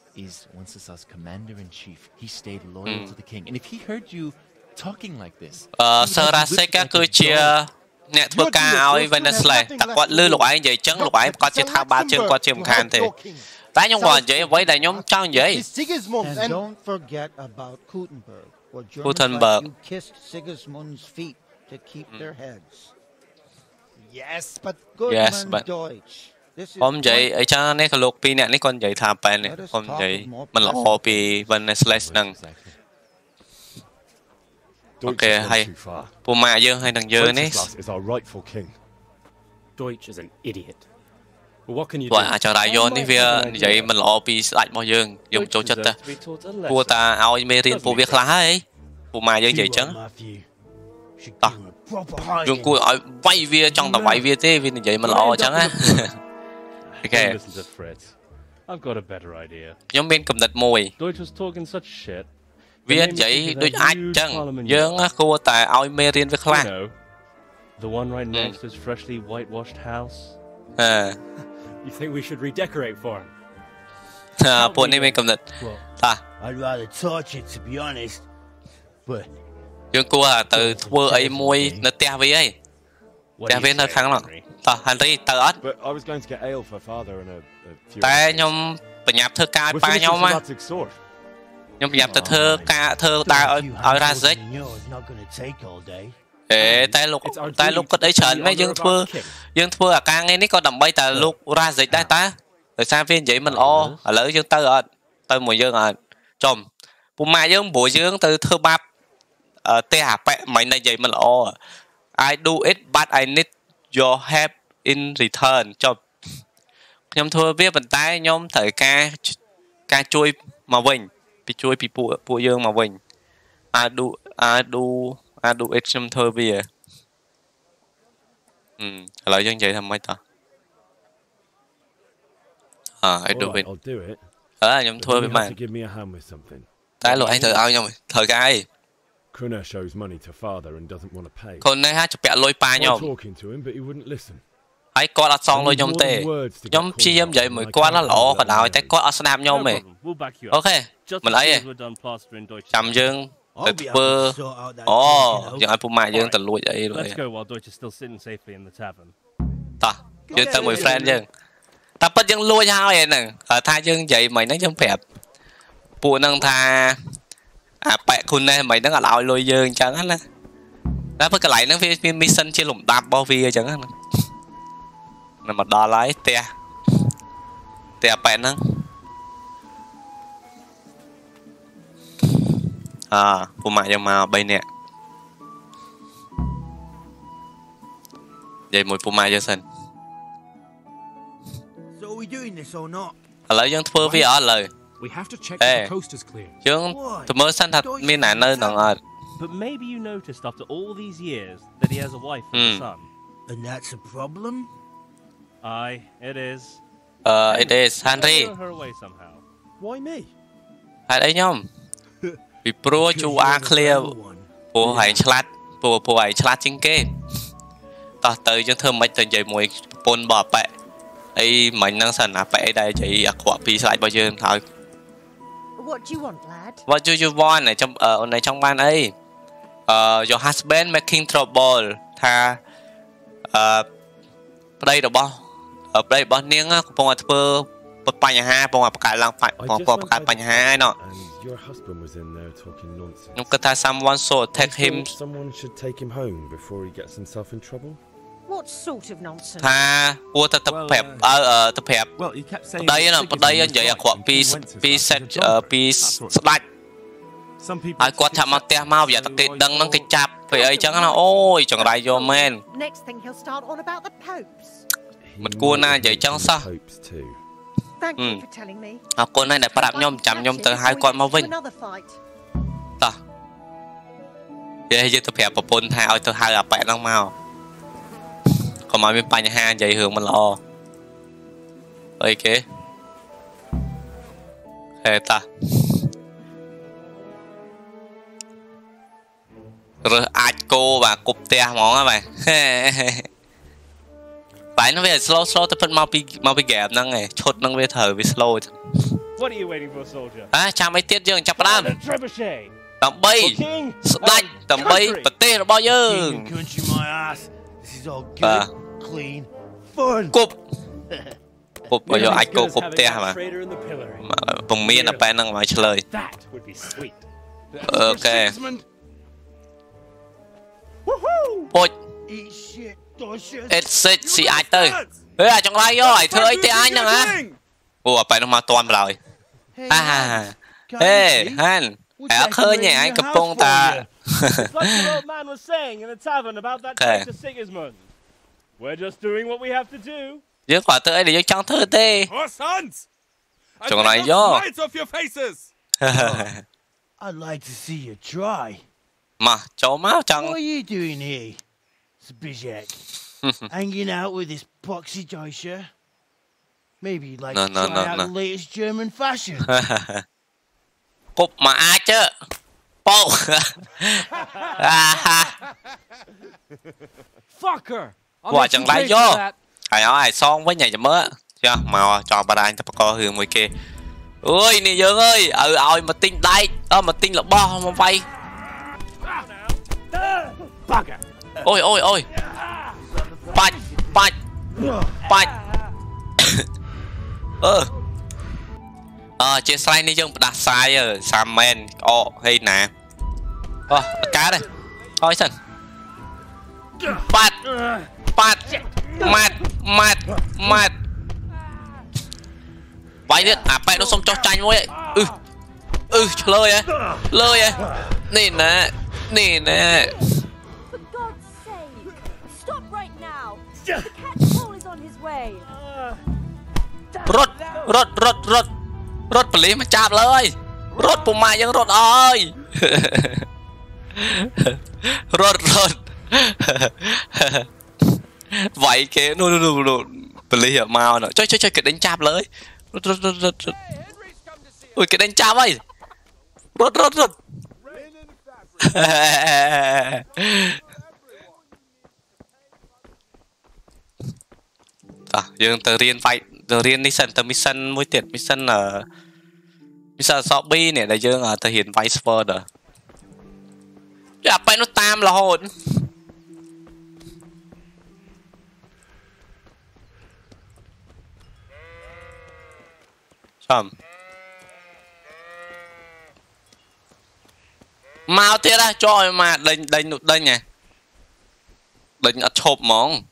is Wenceslas' commander in chief. He stayed loyal to the king. And if he heard you talking like this, អឺ he would សើ have រ៉ា you សេក whipped like a គឺជា dog. អ្នកធ្វើការឲ្យ Venezuela តែគាត់លឺលោកឯងនិយាយចឹងលោកឯងគាត់ជាថាបាជើងគាត់ជាមិនខានទេតែខ្ញុំគាត់និយាយអ្វីដែលខ្ញុំចង់និយាយ Is Sigismund And and don't forget about Gutenberg. What Germans Gutenberg. like, you kissed Sigismund's feet to keep their heads. yes, but Good Yes, man but- Deutsch. This is ខ្ញុំនិយាយ quite- អីចឹងនេះក៏លោកពីរអ្នកនេះគាត់និយាយថាប៉ែននេះខ្ញុំនិយាយមិនល្អពី Venezuela ហ្នឹង Exactly. អូខេហើយពូម៉ាក់យើងហើយនឹងយើងនេះ Wenceslas is our rightful king. Deutsch is an idiot. But what can you ព្រោះ do? អាចរាយននេះវានិយាយមិនល្អពីស្ដេចរបស់យើងយើងចូលចិត្តតែគួរតាឲ្យមេរៀនពួកវាខ្លះហើយពូម៉ាក់យើងនិយាយចឹងតោះយើងគួរឲ្យវាយវាចង់តែវាយវាទេវានិយាយមិនល្អចឹងណា អូខេ Don't listen to Fritz. I've got a better idea. ខ្ញុំមានកំណត់មួយ Deutsch was talking such shit. វានិយាយដូចអាចចឹងយើងគួរតែឲ្យមេរៀនវាខ្លះ You know, the one right next to his freshly whitewashed house. អឺ You think we should redecorate for him? ពួកនេះមានកំណត់តោះ I'd rather torch it, to be honest. But យើងគួរទៅធ្វើអីមួយនៅផ្ទះវាអីផ្ទះវានៅខាងនោះ តោះ Henry ទៅអត់ But I was going to get ale for father and a, a few. តែខ្ញុំប្រញាប់ធ្វើការឲ្យ We're ប៉ា finishing ខ្ញុំ some ណា Leipzig sword. ខ្ញុំប្រញាប់ទៅធ្វើការធ្វើដើរឲ្យឲ្យរ៉ាសិច yours not going to take all day. អេតែលោកតែលោកគិតអីច្រើនម៉េចយើងធ្វើយើងធ្វើអាការងារនេះក៏ដើម្បីតែលោករ៉ាសិចដែរតើដោយសារវានិយាយមិនល្អឥឡូវយើងទៅអត់ទៅមួយយើងអត់ចំពុកម៉ាក់យើងព្រោះយើងទៅធ្វើបាបអឺផ្ទះអាប៉ែមិននិយាយមិនល្អ I do it but I need your help in return ចប់ខ្ញុំធ្វើវាប៉ុន្តែខ្ញុំត្រូវការការជួយមកវិញពីជួយពីពួកពួកយើងមកវិញ I do I do I do it ខ្ញុំធ្វើវាអឺឥឡូវយើងនិយាយថាម៉េចតោះអឺ I do Alright, it I'll do it. អើខ្ញុំ But ធ្វើ then វា you បាន have to give me a hand with something. តែលោកឯងត្រូវឲ្យ ខ្ញុំត្រូវការអី Kruna shows money to father and doesn't want to pay. កូននេះហាជពាក់លុយប៉ាខ្ញុំ Tried talking to him, but he wouldn't listen. ហើយគាត់អត់សងលុយខ្ញុំទេខ្ញុំព្យាយាមនិយាយមួយគាត់ណាល្អក៏ដោយតែគាត់អត់ស្ដាប់ខ្ញុំ No ទេ problem. We'll back you អូ up. ខេ Just មិនអី as ទេ soon as we're done plastering Deutsch. ចាំយើងទៅធ្វើអូយើងឲ្យពុកម៉ាក់យើងទៅលួចអីលួច Let's go while Deutsch is still sitting safely in the tavern. តោះយើងទៅមួយ friend យើងតែពិតយើងលួចហើយហ្នឹងគាត់ថាយើងនិយាយមិនហ្នឹងយើងប្រាប់ពួកហ្នឹងថា អាប៉ែកគុណនេះមិនហ្នឹងអត់ឲ្យលុយយើងអញ្ចឹងណាតែពិតកន្លែងហ្នឹងវាមាន mission ជាលំដាប់របស់វាអញ្ចឹងណានៅមកដល់ហើយផ្ទះផ្ទះប៉ែកហ្នឹងអើពូម៉ាក់យើងមក3នាក់និយាយមួយពូម៉ាក់យើងសិន So are we doing this or not? ឥឡូវយើងធ្វើវាអត់ឥឡូវ We have to check អេ that the coast is clear. យើងទៅមើលសិនថាមានណានៅនឹងអត់ But maybe you noticed after all these years that he has a wife and Hmm. a son. And that's a problem? Aye, it is. អឺ it is Henry Throw her away somehow. Why me? ហេតុអីខ្ញុំពីព្រោះ you are clear ព្រោះឯងឆ្លាតព្រោះព្រោះឯងឆ្លាតជាងគេតោះទៅយើងធ្វើមិនទៅនិយាយមួយប្រពន្ធរបស់អាប៉ែអីមិញហ្នឹងសិនអាប៉ែអីដែលនិយាយអាក្រក់ពីស្លាច់របស់យើងហើយ What do you want, lad? what do you want ឯងចំអឺអូនឯងចង់បានអីអឺ your husband making trouble ថាអឺប្តីរបស់អឺប្តីរបស់នាងកំពុងតែធ្វើបញ្ហាកំពុងតែបង្កើតឡើងបញ្កំពុងបង្កើតបញ្ហាឯណោះ And your husband was in there talking nonsense. ខ្ញុំគិតថា someone should take him Thought Someone should take him home before he gets himself in trouble. What sort of nonsense? ថាគួរទៅទៅប្រាប់អើអឺទៅប្រាប់ Well, he kept saying ប្តីណា that ប្តី Sigismund និយាយ was អាក្រក់ right ពី when King Wenceslas ពី was សេត a dog. ពី That's what- ស្ដាច់ Some people ហើយគាត់ថាមកផ្ទះមកវាតែគេដឹងហ្នឹងគេចាប់ពីអីចឹងណាអូយចង្រៃយកមែន Next thing he'll start on about the popes. មិនគួរណានិយាយចឹងសោះ Popes too. Thank Hmm. you for telling me. អរគុណហើយដែលប្រាប់ខ្ញុំចាំខ្ញុំទៅហៅគាត់មកវិញ Another fight. តោះនិយាយយើងទៅប្រាប់ប្រពន្ធថាឲ្យទៅហៅអាប៉ែហ្នឹងមកកុំ ឲ្យមានបញ្ហានិយាយរឿងមិនល្អអីគេហេតារើសអាចគោបាទគប់ផ្ទះហ្មងហ៎បាទបែរនោះវា slow slow ទៅពិតមកពីមកពី game ហ្នឹងឯងឈុតហ្នឹងវាត្រូវវា slow What are you waiting for, soldier? ហ៎ចាំអីទៀតយើងចាប់ផ្ដើម The trebuchet. ដើម្បី For king ស្ដេច and ដើម្បី country. ប្រទេសរបស់យើង King and clean, fun. Cúp. Cúp bây giờ anh cúp te mà. mà miên là bên năng mà trả lời. Ok. Ôi. It's si ai tư. Trong lai rồi, thưa te anh á. Ủa bên nó mà toàn rồi. Hey, han. Đã khơi nhẹ anh cặp bông ta. okay. We're just doing what we have to do. Chứ quả tươi thì chẳng thơ tê. Chúng nói faces. I'd like to see you try. Mà, cháu máu chẳng. What are you doing here, Zbizek? Hanging out with this boxy Deutscher? Maybe you'd like no, to no, try no, out no. the latest German fashion. Cục mà ai chứ? Fucker! គប់មកអាចទៅប៉ោ អាហា Fucker! I'll ពួក make ចង្ you ឡៃ pay យក for that. ហើយឲ្យឲ្យសងវិញឲ្យចាំមើលចាមកចង់បដាញទៅបករឿងមួយគេអើយនេះយើងអើយឲ្យឲ្យមកទិញដែកអើមកទិញរបស់មកវាយ Bugger! អូយអូយអូយបាច់បាច់បាច់ អឺអើជាស្រ័យនេះយើងផ្ដាសាយអើសាមែនក្អកហេណាអូកើតទេអើយសិនបាត់បាត់ ម៉ាត់ម៉ាត់ម៉ាត់វាយទៀតអាប៉ែនោះសុំចុះចាញ់មួយអឺអឺឆ្លើយហ៎លើយហ៎នេះណានេះណា For God's sake! Stop right now! The cat's pole is on his way. រត់រត់រត់រត់រត់ប៉លីសមកចាប់លើហើយរត់ពុំម៉ាយើងរត់អើយរត់រត់ vậy cái nó nó nó nó believe hiểu mau nữa chơi chơi chơi cái đánh chạp lấy ui cái đánh chạp ấy. Rớt rớt rớt à, dương từ riêng phải từ riêng đi sân từ mission mỗi tiệt mission là mission shopee này. Là dương à, ở từ hiện vice versa à. dạ, อย่าไปนู่นตามเราโหด Thầm Mau tiết á, cho mà đênh, đênh nụt đênh nè. Đênh ắt chộp mong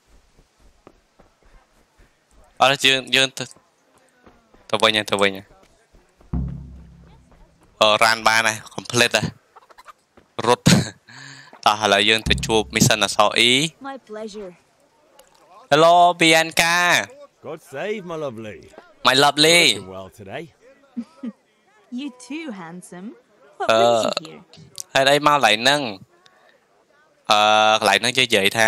Ở đây dương, dương tớ Tớ vây nha, tớ vây nha ran ba này, complete đây. Rút. Tớ hả là dương tớ chụp mission là sao ý? Hello Bianca. God save my lovely. my lovely Looking well today. You too, handsome. What អឺ brings you here? ហេតុអីមកកន្លែងហ្នឹងអឺកន្លែងហ្នឹងនិយាយថា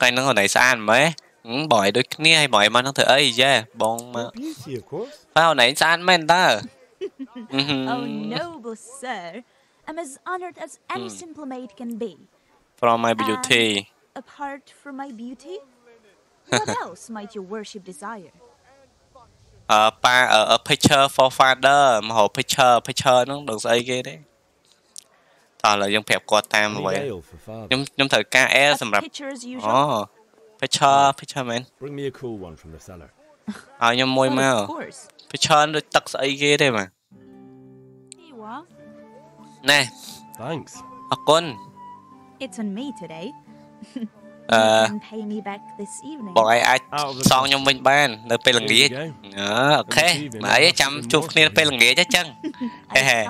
កន្លែងហ្នឹងកន្លែងស្អាតមែនហឹមបងឲ្យដូចគ្នាហើយបងឲ្យមកហ្នឹងធ្វើអីយេបងមក Beauty, of course. ហើយកន្លែងស្អាតមែនតើ Oh, noble sir. I'm as honored as any Hmm. simple maid can be. from my beauty Apart from my beauty, what else might your worship desire? អឺប៉ាអឺ picture for father មកហៅ picture picture ហ្នឹងដឹងស្អីគេទេតោះឥឡូវយើងប្រាប់គាត់តាម Need អ្វី ale for father. ខ្ញុំខ្ញុំត្រូវការ L A សម្រាប់ picture as អូ usual. picture picture មែន Bring me a cool one from the cellar. ឲ្យខ្ញុំមួយ Well, មក of course. picture ដូចទឹកស្អីគេទេបាទ Here you are. ណែ Thanks. អរគុណ It's on me today. អឺ You can pay me back this evening. បងឯងអាចសងខ្ញុំវិញបាននៅពេលល្ងាច There you អឺអូខេមកអីចាំជួបគ្នាពេលល្ងាចអញ្ចឹងហេហេ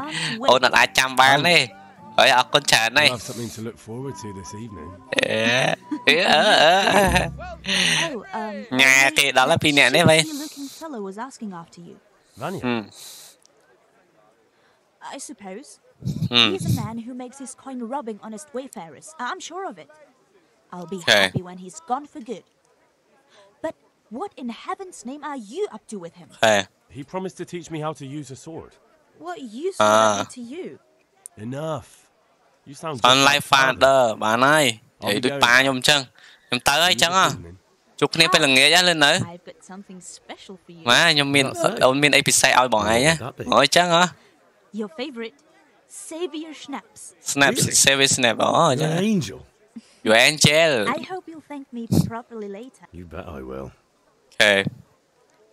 អូនអត់អាចចាំបានទេហើយអរគុណច្រើនណាស់ You'll have something to look forward to this evening. អឺអឺអឺអឺ Oh, um. ញ៉ាគេដល់ហើយពីរនាក់នេះវិញ looking fellow was asking after you. Vanya. ហឹម I suppose. Hmm. He's a man who makes his coin robbing honest wayfarers. I'm sure of it. I'll be Okay. happy when he's gone for good. But what in heaven's name are you up to with him? ហេ He promised to teach me how to use a sword. What use would Ah. that be to you? Enough. You sound just online like father. father បានហើយនិ I'll យាយ be ដូច going. ប៉ាខ្ញុំអញ្ចឹងខ្ញុំទៅហើយអញ្ចឹងហ៎ជួបគ្នាពេលល្ងាចហ៎លឿននៅ I've got something special for you. ម៉ាខ្ញុំមានអូនមានអីពិសេសឲ្យបងឯងហ៎អូអញ្ចឹងហ៎ Your favorite, Savior Schnapps. snap service snap អូអញ្ចឹង An angel. You're Angel. I hope you'll thank me properly later. You bet I will. Okay.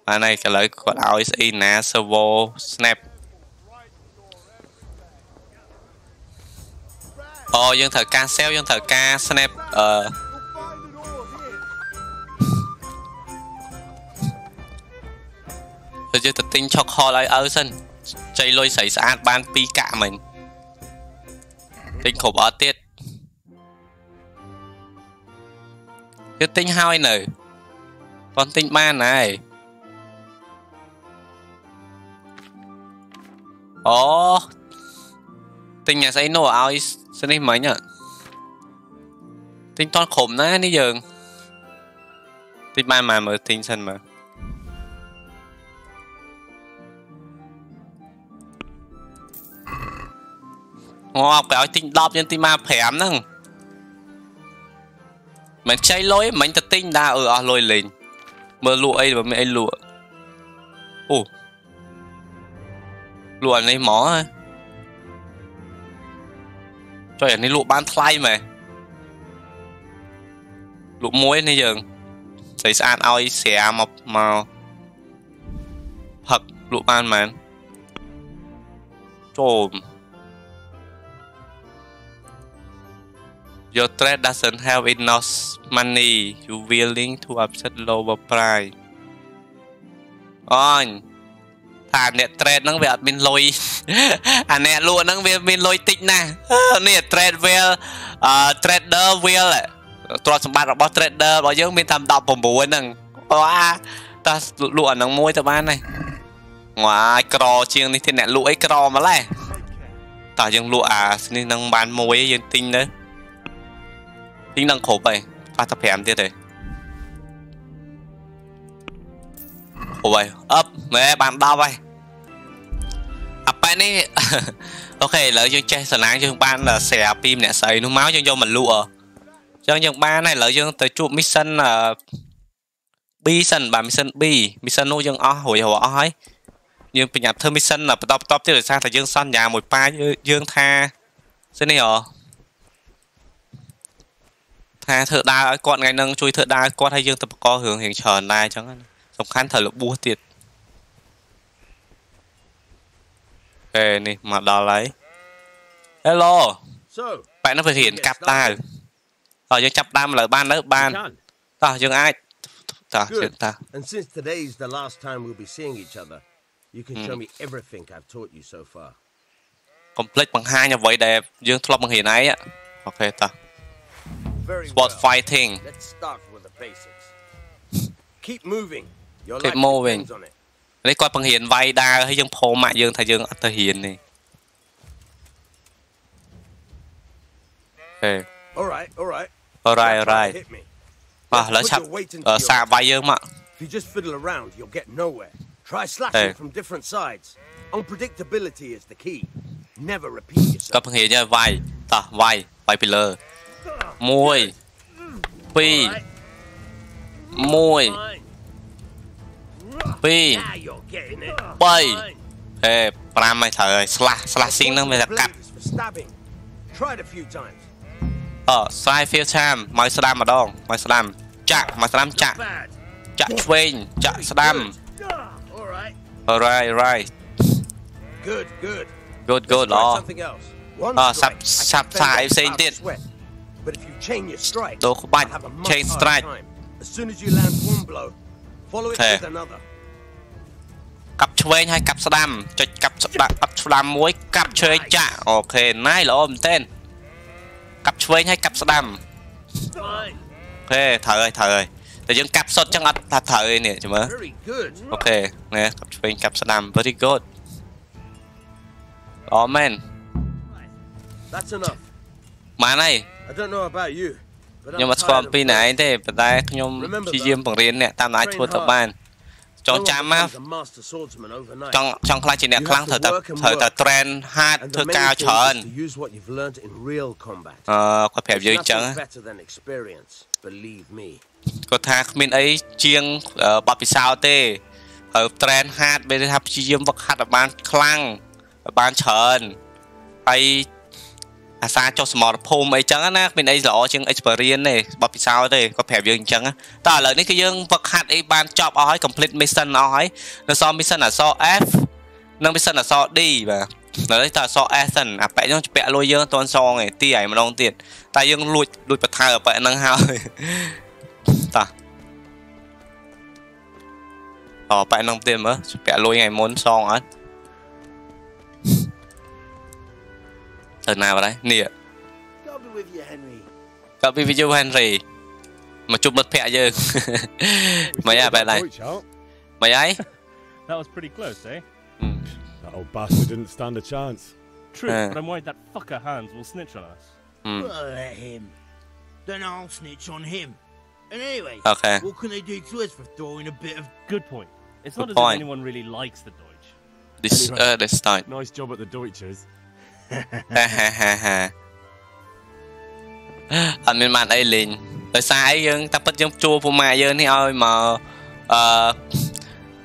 Bài này trả lời của hỏi is Inaservo Snap. Ồ, oh, dân thờ ca sale, dân thờ ca snap. Ờ. Uh. Rồi chơi cho kho lại ơ sân. chạy lôi sẩy sạt ban pi cả mình. Tinh khổ ở tiết. តបាន2កាក់មិញទៅ ទិញគ្រប់អត់ទៀតគឺទិញហើយនៅតន់ទិញបានហើយអូទិញអាស្អីនោះឲ្យស្នេះមិញទិញតន់គ្រប់ណានេះយើងទិញបានមកមើលទិញសិនមើលងាប់គេឲ្យទិញ10យើងទិញមក5ហ្នឹង មិនខ្ចីលុយមិនទៅទិញដែរអឺអស់លុយលេងមើលលក់អីបើមានអីលក់អូលក់អានេះហ្មងហ៎ចុយអានេះលក់បានថ្លៃមែនលក់មួយនេះយើងស្អីស្អាតឲ្យស្រាមកមកផឹកលក់បានមែនចូល Your trade doesn't have enough money. You willing to accept lower price. អូនថាអ្នក trade ហ្នឹងវាអត់មានលុយអាអ្នកលក់ហ្នឹងវាមានលុយតិចណាស់នេះ trade will អឺ trader will ទ្រព្យសម្បត្តិរបស់ trader របស់យើងមានតែ19ហ្នឹងអូអាតើលក់អាហ្នឹងមួយទៅបានហើយងាយក្រជាងនេះទៀតអ្នកលក់អីក្រម្លេះតើយើងលក់អានេះនឹងបានមួយយើងទិញទៅ ទិញនឹងគ្រប់ហើយប៉ះតែ5ទៀតទេគ្រប់ហើយអប់មែបាន10ហើយអាប៉ែនេះអូខេឥឡូវយើងចេះសំណាងយើងបានស្រាពីម្នាក់ស្រីនោះមកយើងយកមកលក់អញ្ចឹងយើងបានហើយឥឡូវយើងទៅជួប mission B សិនបាទ mission B mission នោះយើងអស់រួចរាល់អស់ហើយយើងប្រញាប់ធ្វើ mission បន្តបន្តទៀតដោយសារតែយើងសន្យាមួយប៉ាយើងថាស្នេះហ៎ ថាធ្វើដាវឲ្យគាត់ថ្ងៃហ្នឹងជួយធ្វើដាវគាត់ឲ្យយើងទៅបករឿងរៀងច្រើនដែរអញ្ចឹងសំខាន់ត្រូវលបួសទៀតអេនេះមកដល់ហើយ Hello បែរនោះវារៀនកាប់ដាវតោះយើងចាប់ដើមលើបាននៅបានតោះយើងអាចតោះយើងតោះ And since today is the last time we'll be seeing each other, you can show me everything I've taught you so far. កុំភ្លេចបង្ហាញអ្វីដែលយើងធ្លាប់បង្រៀនឯងអូខេតោះ Very Sport well. fighting. Let's start with the basics. Keep moving. Your Keep life moving. depends on it. នេះគាត់បង្រៀនវាយដាវហើយយើងផោម៉ាក់យើងថាយើងអត់ទៅរៀនទេហេ All right, all right. alright Now try to alright Hit me. អស់ឥឡូវឆាប់ Put your weight into អឺ your សាកវាយយើងមក If you just fiddle around, you'll get nowhere. Try slashing Hey. from different sides. Unpredictability is the key. Never repeat គាត់ yourself. បង្រៀនឲ្យវាយតោះវាយវាយពីលើ 1 2 1 2 Now you're getting it. 3ហេ5ហើយត្រូវហើយស្លាស់ស្លាស់ស៊ីងហ្នឹងវាតែកាប់ For stabbing. Try it a few times. អស្រាយ feel time មកស្ដាំម្ដងមកស្ដាំចាក់មកស្ដាំចាក់ Bad. ចាក់ឆ្វេងចាក់ស្ដាំ All right. alright right Good, good. good good Let's ល្អ try something else. One អសាប់ strike, I សាប់ can សា fend អី off ផ្សេង without ទៀត sweat. But if you chain your strike, ដូរក្បាច់ you'll have a much chain harder strike time. As soon as you land one blow, follow it Okay. with another. កាប់ឆ្វេងហើយកាប់ស្ដាំចុចកាប់ស្ដាំកាប់ស្ដាំមួយកាប់ឆ្វេងចាក់អូខេណៃល្អមែនទែនកាប់ឆ្វេងហើយកាប់ស្ដាំ Fine. អូខេត្រូវហើយត្រូវហើយតែយើងកាប់សុតចឹងអត់ថាត្រូវទេនេះចាំមើល Very good. អូខេណែកាប់ឆ្វេងកាប់ស្ដាំ very good ល្អមែន That's enough. បានហើយ I don't know about you, but ខ្ញុំ I'm អត់ស្គាល់ tired អំ of ពីអ្នកឯង playing. ទេប៉ុន្តែខ្ញុំព្យាយាមបង្រៀនអ្នកតាមដែលអាចធ្វើទៅបានចង់ចាំមក becomes a master swordsman overnight. ចង់ចង់ខ្លាចជាអ្នកខ្លាំងត្រូវតែត្រូវតែ train hard And ធ្វើ the ការ main thing ច្រើន is to use what you've learned in real combat. អឺគាត់ប្រាប់យើងអ There's ញ្ចឹង nothing better than experience, believe me. គាត់ថាគ្មានអីជាងអឺបទពិសោធន៍ទេហើយ train hard មានន័យថាព្យាយាមវឹកហាត់ឲ្យបានខ្លាំងឲ្យបានច្រើនហើយ អាសាចុះសមរភូមិអីចឹងណាគ្មានអីល្អជាង experience ទេបទពិសោធន៍ទេគាត់ប្រាប់យើងអញ្ចឹងតើឥឡូវនេះគឺយើងវឹកហាត់អីបានចប់អស់ហើយ complete mission អស់ហើយនៅសល់ mission អក្សរ F និង mission អក្សរ D បាទឥឡូវនេះតើអក្សរ S សិនអាប៉ែកហ្នឹងពាក់លុយយើងអត់ទាន់សងទេទីហើយម្ដងទៀតតែយើងលួចលួចបន្ថើអាប៉ែកហ្នឹងហើយតោះអូប៉ែកហ្នឹងទៀតមើលពាក់លុយថ្ងៃមុនសងអត់ ទៅណាបាត់ហើយនេះ Copy with you Henry មកជួបមិត្តភ័ក្ដិយើង មិនអាបែបដែរ Deutsch out. មិនអី That was pretty close, eh? That old bastard didn't stand a chance. True, Uh. but I'm worried that fucker Hans will snitch on us. Hmm. Well, let him. Then I'll snitch on him. And anyway, Okay. what can they do to us for throwing a bit of Good point. It's Good not as point. if anyone really likes the Deutsch. this uh this time Nice job at the Deutsches. ហាហាហាហាអត់មានបានអីលេងដោយសារអីយើងតែពិតយើងជួពុកម៉ាក់យើងនេះឲ្យមកអឺ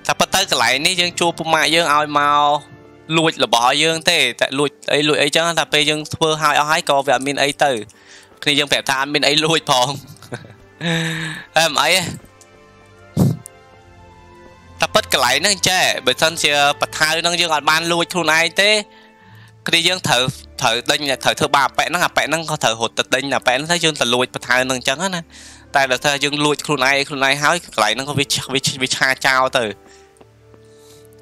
តែពិតទៅកន្លែងនេះយើងជួពុកម៉ាក់យើងឲ្យមកលួចរបស់យើងទេតែលួចអីលួចអីចឹងតែពេលយើងធ្វើឲ្យអស់ហើយក៏វាអត់មានអីទៅគ្នាយើងប្រាប់ថាអត់មានអីលួចផង តែមិនអីទេតែពិតកន្លែងហ្នឹងចេះបើសិនជាបថៅហ្នឹងយើងអត់បានលួចខ្លួនឯងទេ គ្នាយើងត្រូវត្រូវដេញត្រូវធ្វើបាបអាប៉ែហ្នឹងអាប៉ែហ្នឹងក៏ត្រូវរត់ទៅដេញអាប៉ែហ្នឹងទៅយើងទៅលួចបន្ថែមហ្នឹងអញ្ចឹងណាតែដល់ថាយើងលួចខ្លួនឯងខ្លួនឯងហើយកន្លែងហ្នឹងក៏វាឆវាវាឆាចោលទៅ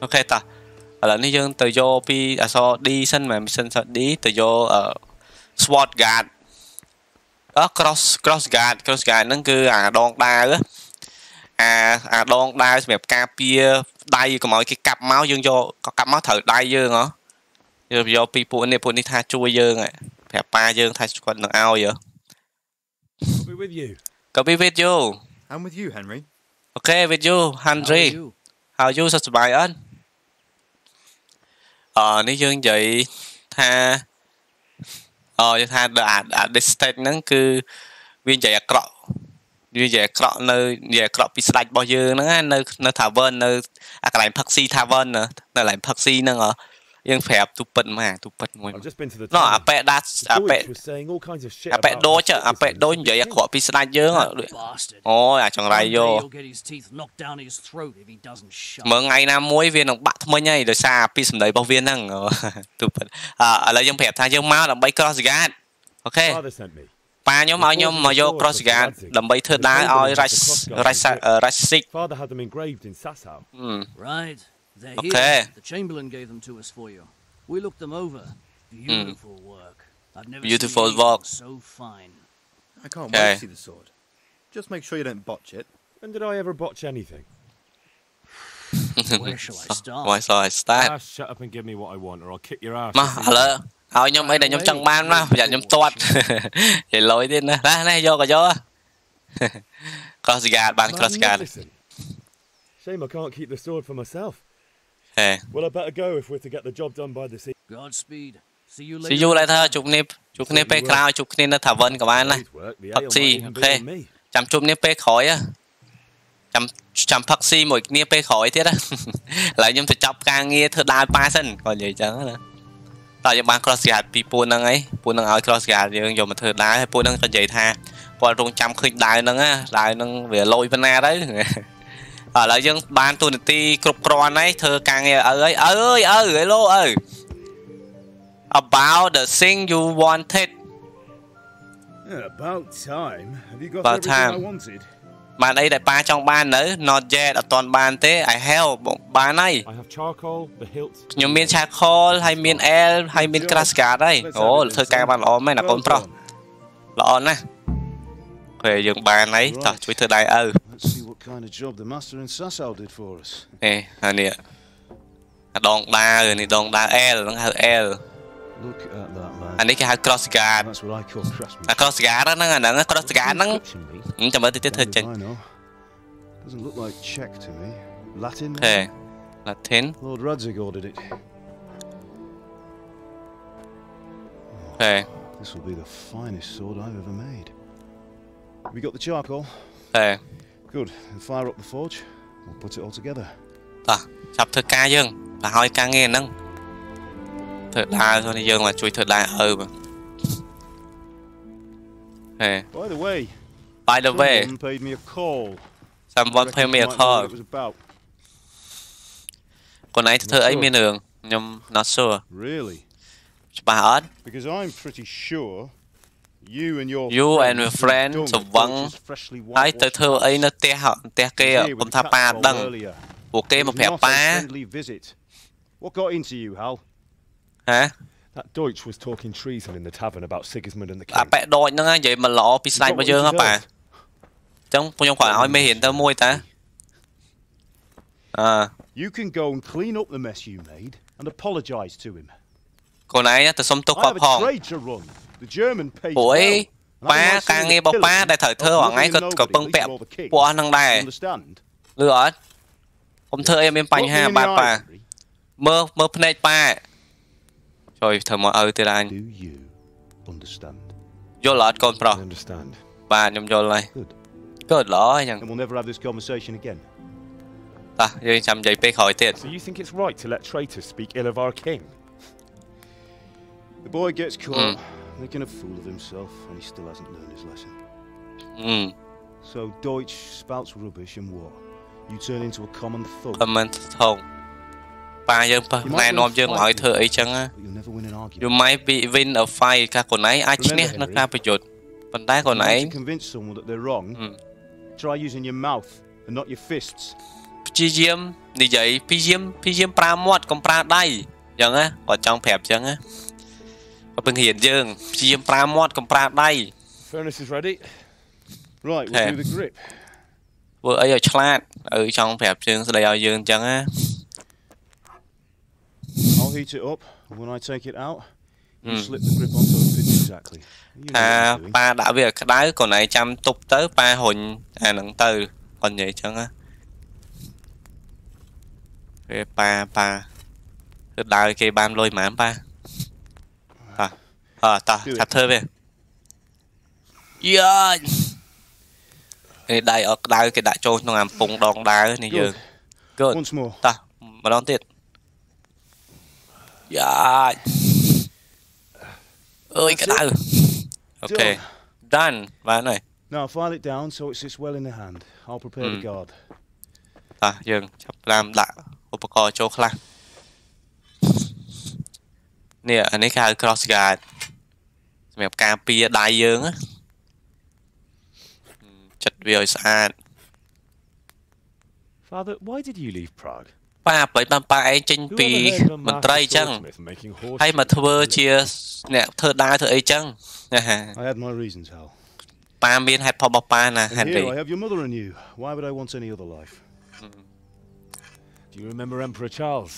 អូខេតោះឥឡូវនេះយើងទៅយកពីអក្សរ D សិនមែនសិនអក្សរ D ទៅយកអឺ SWOT guard អឺ cross cross guard cross guard ហ្នឹងគឺអាដងដាវអាអាដងដាវសម្រាប់ការពារដៃកុំឲ្យគេកាប់មកយើងយកក៏កាប់មកត្រូវដៃយើងហ៎ យកយកពីពួកនេះពួកនេះថាជួយយើងហ៎ប្រាប់ប៉ាយើងថាគាត់នឹងឲ្យហ៎ I'll be with you. ក៏ be with you I'm with you, Henry. អូខេ with you Henry you? how you សុខសប្បាយអត់អឺនេះយើងនិយាយថាអឺយើងថាអាអា district ហ្នឹងគឺវានិយាយអាក្រក់វានិយាយអាក្រក់នៅនិយាយអាក្រក់ពីស្ដេចរបស់យើងហ្នឹងណានៅនៅ tavern នៅអាកន្លែងផឹកស៊ី tavern ណានៅកន្លែងផឹកស៊ីហ្នឹងហ៎ យើងប្រាប់ទូពិតមកទូពិតមួយ I've just been to the ណោះ town. អាប៉ែដាស់ The អាប៉ែ Deutsch was saying all kinds of shit អាប៉ែ about ដូច our អាប៉ែ citizens. ដូចនិយាយអាក្រក់ពីស្ដេចយើងហ៎ Bastard. អូយអាចង្រៃ One យ day ក he'll get his teeth knocked down his throat if he doesn't shut. មើលថ្ងៃណាមួយវានឹងបាក់ថ្មិញហើយដោយសារពីសម្ដីរបស់វាហ្នឹងអូទូពិតអឺឥឡូវយើងប្រាប់ថាយើងមកដើម្បី cross guard អូខេ Father sent me. ប៉ាខ្ញុំឲ្យខ្ញុំមកយក cross guard ដើម្បីធ្វើដាវឲ្យ rush rush rush sick Father had them engraved in Sasau. Right. They're okay. Here. The Chamberlain gave them to us for you. We looked them over. Beautiful mm. work. I've never Beautiful seen work. so fine. I can't okay. wait to see the sword. Just make sure you don't botch it. And did I ever botch anything? Where shall I start? Why shall I start? Ah, shut up and give me what I want or I'll kick your ass. Ma, hello. How nhóm made đây nhóm man ban mà, giờ nhóm toát. Thì lỗi đi nè. Ra này vô cả vô. Cross guard, ban cross guard. Shame I can't keep the sword for myself. ហេ Well, I better go if we're to get the job done by this evening. Godspeed. See you later. See you later ជួបគ្នាជួបគ្នាពេលក្រោយជួបគ្នានៅ tavern ក៏បានណា Work, the ផឹក ale ស៊ី might អូ even be ខេ on me. ចាំជួបគ្នាពេលក្រោយហ៎ចាំចាំផឹកស៊ីមួយគ្នាពេលក្រោយទៀតហ៎ឥឡូវខ្ញុំទៅចាប់ការងារធ្វើដាវប៉ាសិនគាត់និយាយចឹងណាតើយើងបាន cross guard ពីពួកហ្នឹងឯងពួកហ្នឹងឲ្យ cross guard យើងយកមកធ្វើដាវហើយពួកហ្នឹងក៏និយាយថាគាត់រងចាំឃើញដាវហ្នឹងណាដាវហ្នឹងវាលយប៉ុណ្ណាទៅ ឥឡូវយើងបានទូនាទីគ្រប់គ្រាន់ហើយធ្វើការងារឪហើយឪអើយឪហេឡូឪ about the thing you wanted Yeah, about time. Have you got About everything I time. wanted? បានអីដែលប៉ាចង់បាននៅ not yet អត់ទាន់បានទេ I have បានហើយ I have charcoal, the hilt. ខ្ញុំមាន charcoal ហើយមាន L ហើយមាន grass card ហើយអូធ្វើការបានល្អមែនណាកូនប្រុសល្អណាស់ ពេលយើងបានហើយតោះជួយធ្វើដៃឪ Let's see what kind of job the master in Sasau did for us. នេះហើយនេះអាដងដាវនេះដងដាវ L ហ្នឹងហៅ L Look at that man. អានេះគេហៅ cross guard That's what I call craftsmanship. អា cross guard ហ្នឹងអាហ្នឹង cross guard ហ្នឹងហឹមចាំមើលតិចទៀតធ្វើចេញ I know. Doesn't look like Czech to me. Latin? ហេ Latin Lord Radzig ordered it. ហេ This will be the finest sword I've ever made. We got the charcoal. ហេ Good. Then fire up the forge. We'll put it all together. តោះចាប់ធ្វើការយើងបើឲ្យការងារហ្នឹងធ្វើដាវthôiយើងមកជួយធ្វើដាវឪមកហេ By the way, by the way someone paid me a call. someone pay me a Reckon you might know call what it was about. ខ្លួនឯងធ្វើអីមានរឿងខ្ញុំ not sure Really? ច្បាស់អត់ Because I'm pretty sure you and your you and your friend friend សវឹងហើយទៅធ្វើអីនៅផ្ទះហ៎ផ្ទះគេហ៎ខ្ញុំថាប៉ាអត់ដឹងពួកគេមកប្រាប់ប៉ា friendly visit. What got into you, Hal? ហ៎ That Deutsch was talking treason in the tavern about Sigismund and the អា king. ប៉ែដូចហ្នឹងណានិយាយមិនល្អពីស្ដេចរបស់យើងហ៎ប៉ាអញ្ចឹងពួកខ្ញុំគ្រាន់ឲ្យមេរៀនទៅមួយតាអឺ You can go and clean up the mess you made and apologise to him. ខ្លួនឯងទៅសុំទោស I គាត់ have ផង a trade to run. The German pays ពួកអី well. and ប៉ា I don't ការ mind ងារ seeing របស់ the ប៉ា pillage ដែលត្រូវធ្វើ of រាល់ថ្ងៃ nothing គាត់ and ក៏ពឹង nobody, ពាក់ least of all the king. ពួកអស់ហ្នឹងដែរ You understand? លឺអត់ខ្ញុំធ្វើអីមានបញ្ហា Look me in បាទ the ប៉ា eye, មើលមើលភ្នែកប៉ាជួយធ្វើមកឲ្យទៀតអញ Do you understand? យល់អត់កូនប្រុស understand. បាទខ្ញុំយល់ហើយកើតល្អអញ្ចឹង And we'll never have this conversation again. តោះយើងចាំនិយាយពេលក្រោយទៀត So you think it's right to let traitors speak ill of our king? The boy gets caught making a fool of himself and he still hasn't learned his lesson. អឺ So Deutsch spouts rubbish and what? You turn into a common thug. ខមមិនថងប៉ាយើងប៉ះណែនាំយើងមកឲ្យធ្វើអីចឹងណា But you'll never win an argument. you might be win a fight កាខ្លួនឯងអាចឈ្នះនៅការប្រយុទ្ធប៉ុន្តែខ្លួន You ឯង want to convince someone that they're wrong. Try using your mouth and not your fists. ព្យាយាមនិយាយព្យាយាមព្យាយាមប្រើមាត់កុំប្រើដៃអញ្ចឹងណាគាត់ចង់ប្រាប់អញ្ចឹងណា គាត់ពឹងរៀនយើងព្យាយាមប្រើមាត់កុំប្រើដៃ Furnace is ready. Right, we'll Okay. do the grip. ធ្វើអីឲ្យឆ្លាតឪចង់ប្រាប់យើងស្ដីឲ្យយើងអញ្ចឹងណា I'll heat it up, and when I take it out, you Mm. slip the grip on so it fits exactly. You know ថា what you're doing. ប៉ាដាក់វាឲ្យក្តៅខ្លួនឯងចាំទប់ទៅប៉ារុញអាហ្នឹងទៅគាត់និយាយអញ្ចឹងណាពេលប៉ាប៉ាគឺដើរគេបានលុយហ្មងប៉ា តោះអើតោះឆាប់ធ្វើវាយ៉ាគេដៃអត់ក្តៅគេដាក់ចូលក្នុងអាំពងដងដាវនេះយើង Good Once more. តោះម្ដងទៀតយ៉ាអើយក្តៅអូខេ done បានហើយ Now file it down so it sits well in the hand. I'll prepare the Mm. guard. តោះយើងចាប់ផ្ដើមដាក់ឧបករណ៍ចូលខ្លះនេះអានេះគេហៅ cross guard សម្រាប់ការពារដៃយើងណាហឹមចិត្តវាឲ្យស្អាត Father, why did you leave Prague? ប៉ាបើបានប៉ាឯងចេញពី Whoever heard of a មន្ត្រីអញ្ចឹង master swordsmith making horse ហើយមកធ្វើជាអ្នកធ្វើដាវធ្វើអីចឹងណាហ่า I had my reasons, Hal. ប៉ាមានហេតុផលរបស់ប៉ាណា And Henry here I have your mother and you. Why would I want any other life? Do you remember Emperor Charles?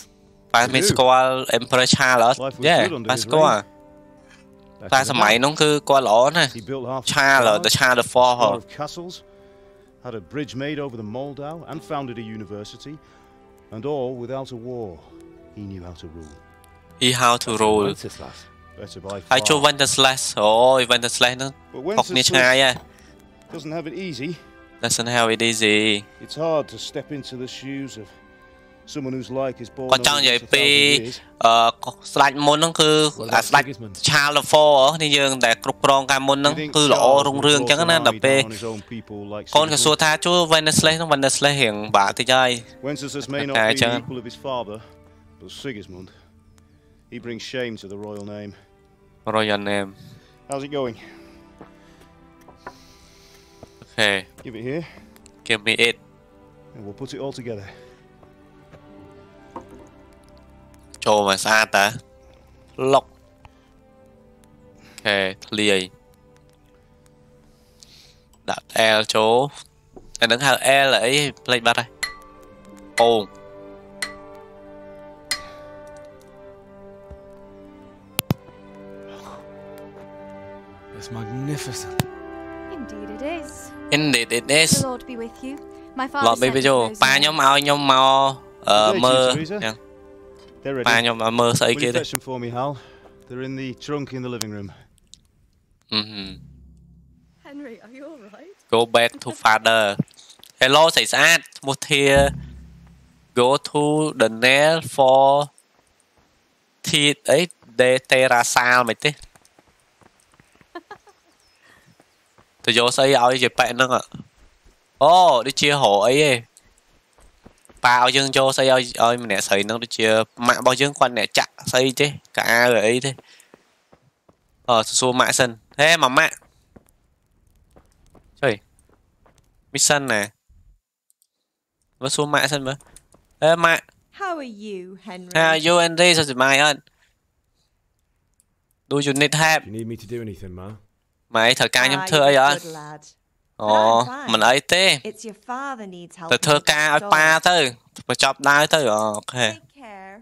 ប៉ាមានស្គាល់ Emperor Charles អត់ Life was យេ good under ប៉ា his ស្គាល់ Back តែ in the សម័យ day, នោះគឺគាត់ល្អណាស់ He built half the Charles towers, the Charles for a lot of castles, had a bridge made over the Moldau, and founded a university, and all without a war. He knew how to rule. he how to rule Wenceslas. Better by ហើយចូល far. Wenceslas អូយ Wenceslas ហ្នឹង But ខុសគ្នាឆ្ងាយហ៎ Wenceslas doesn't have it easy. doesn't have it easy It's hard to step into the shoes of គាត់ចង់ over និយាយ a ពី thousand years. អឺស្ដេចមុនហ្នឹងគឺអាស្ដេច Charles IV នេះយើងដែលគ្រប់គ្រងកាលមុនហ្នឹងគឺល្អរុងរឿងអញ្ចឹងណាដល់ពេល on his own people like កូនក៏សួរថាជួ Wenceslas ហ្នឹង Wenceslas រៀងបាក់តិចហើយ Wenceslas may not Okay, be the John. equal of his father, but Sigismund, he brings shame to the royal name. Royal name How's it going? Okay Give it here, give me it and we'll put it all together. ចូលមកស្អាតតាលុកអូខេធ្លាយដាក់ L ចូលអាហ្នឹងហៅ L អីផ្លេចបាត់ហើយពង It's magnificent. Indeed it is. Indeed it is The Lord be with you. My father ឡប់ sent ប៊ី me ចូល those ប៉ា notes. ខ្ញុំឲ្យខ្ញុំមកអឺ Good day, មើល Teresa. ចឹង They're ready. Pányom a mercy kid. Fetch them for me, Hal. They're in the trunk in the living room. Mm-hmm. Henry, are you alright? Go back to father. Hello, thầy sát. Một here? Go to the nail for thi ấy tê ra sao mày tí. Tôi vô xây ao với dịp bạn năng ạ. Ồ, đi chia hộ ấy. ấy. ប៉ាឲ្យយើងយកស្អីឲ្យឲ្យម្នាក់ស្រីហ្នឹងដូចជាម៉ាក់របស់យើងគាត់អ្នកចាក់ស្អីទេកៅអៅអីទេអឺសួរម៉ាក់សិនហេម៉ាម៉ាក់ជួយមីសិនណាមើលសួរម៉ាក់សិនមើលហេម៉ាក់ How are you, Henry? How are you and this សុខសប្បាយអត់ Do you need help You need me to do anything, Ma? ម៉ែត្រូវការខ្ញុំ Ah, ធ្វើអី you're អត់ good lad. អូមិនអីទេ It's your father needs help. ទៅធ្វើការឲ្យប៉ាទៅបញ្ចប់ដើរទៅអូខេ Take care.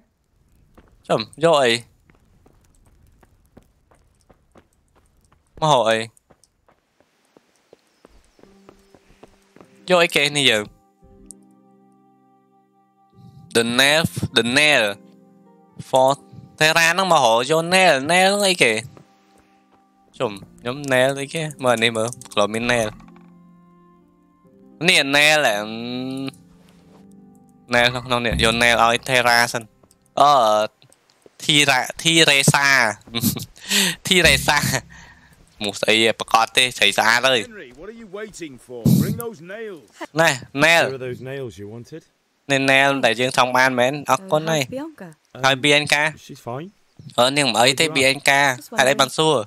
ចំយកអីមកហៅអីយកអីគេនេះយើង The nail the nail for តែរ៉ាហ្នឹងមកហៅយក nail nail ហ្នឹងអីគេចំខ្ញុំ nail អីគេមើលនេះមើលក្លោមាន nail Niên nè là... Nè không, nè, yo nè ở Terra sân Ờ... Thi ra... Thi rê xa Thi rê xa Một giây bà con tê, xảy ra rồi Nè, nè Nè nè, đại dương thông ban mến, ốc ờ, con này. Hỏi BNK Ờ, nhưng mà ấy thế BNK Hãy đây bằng xua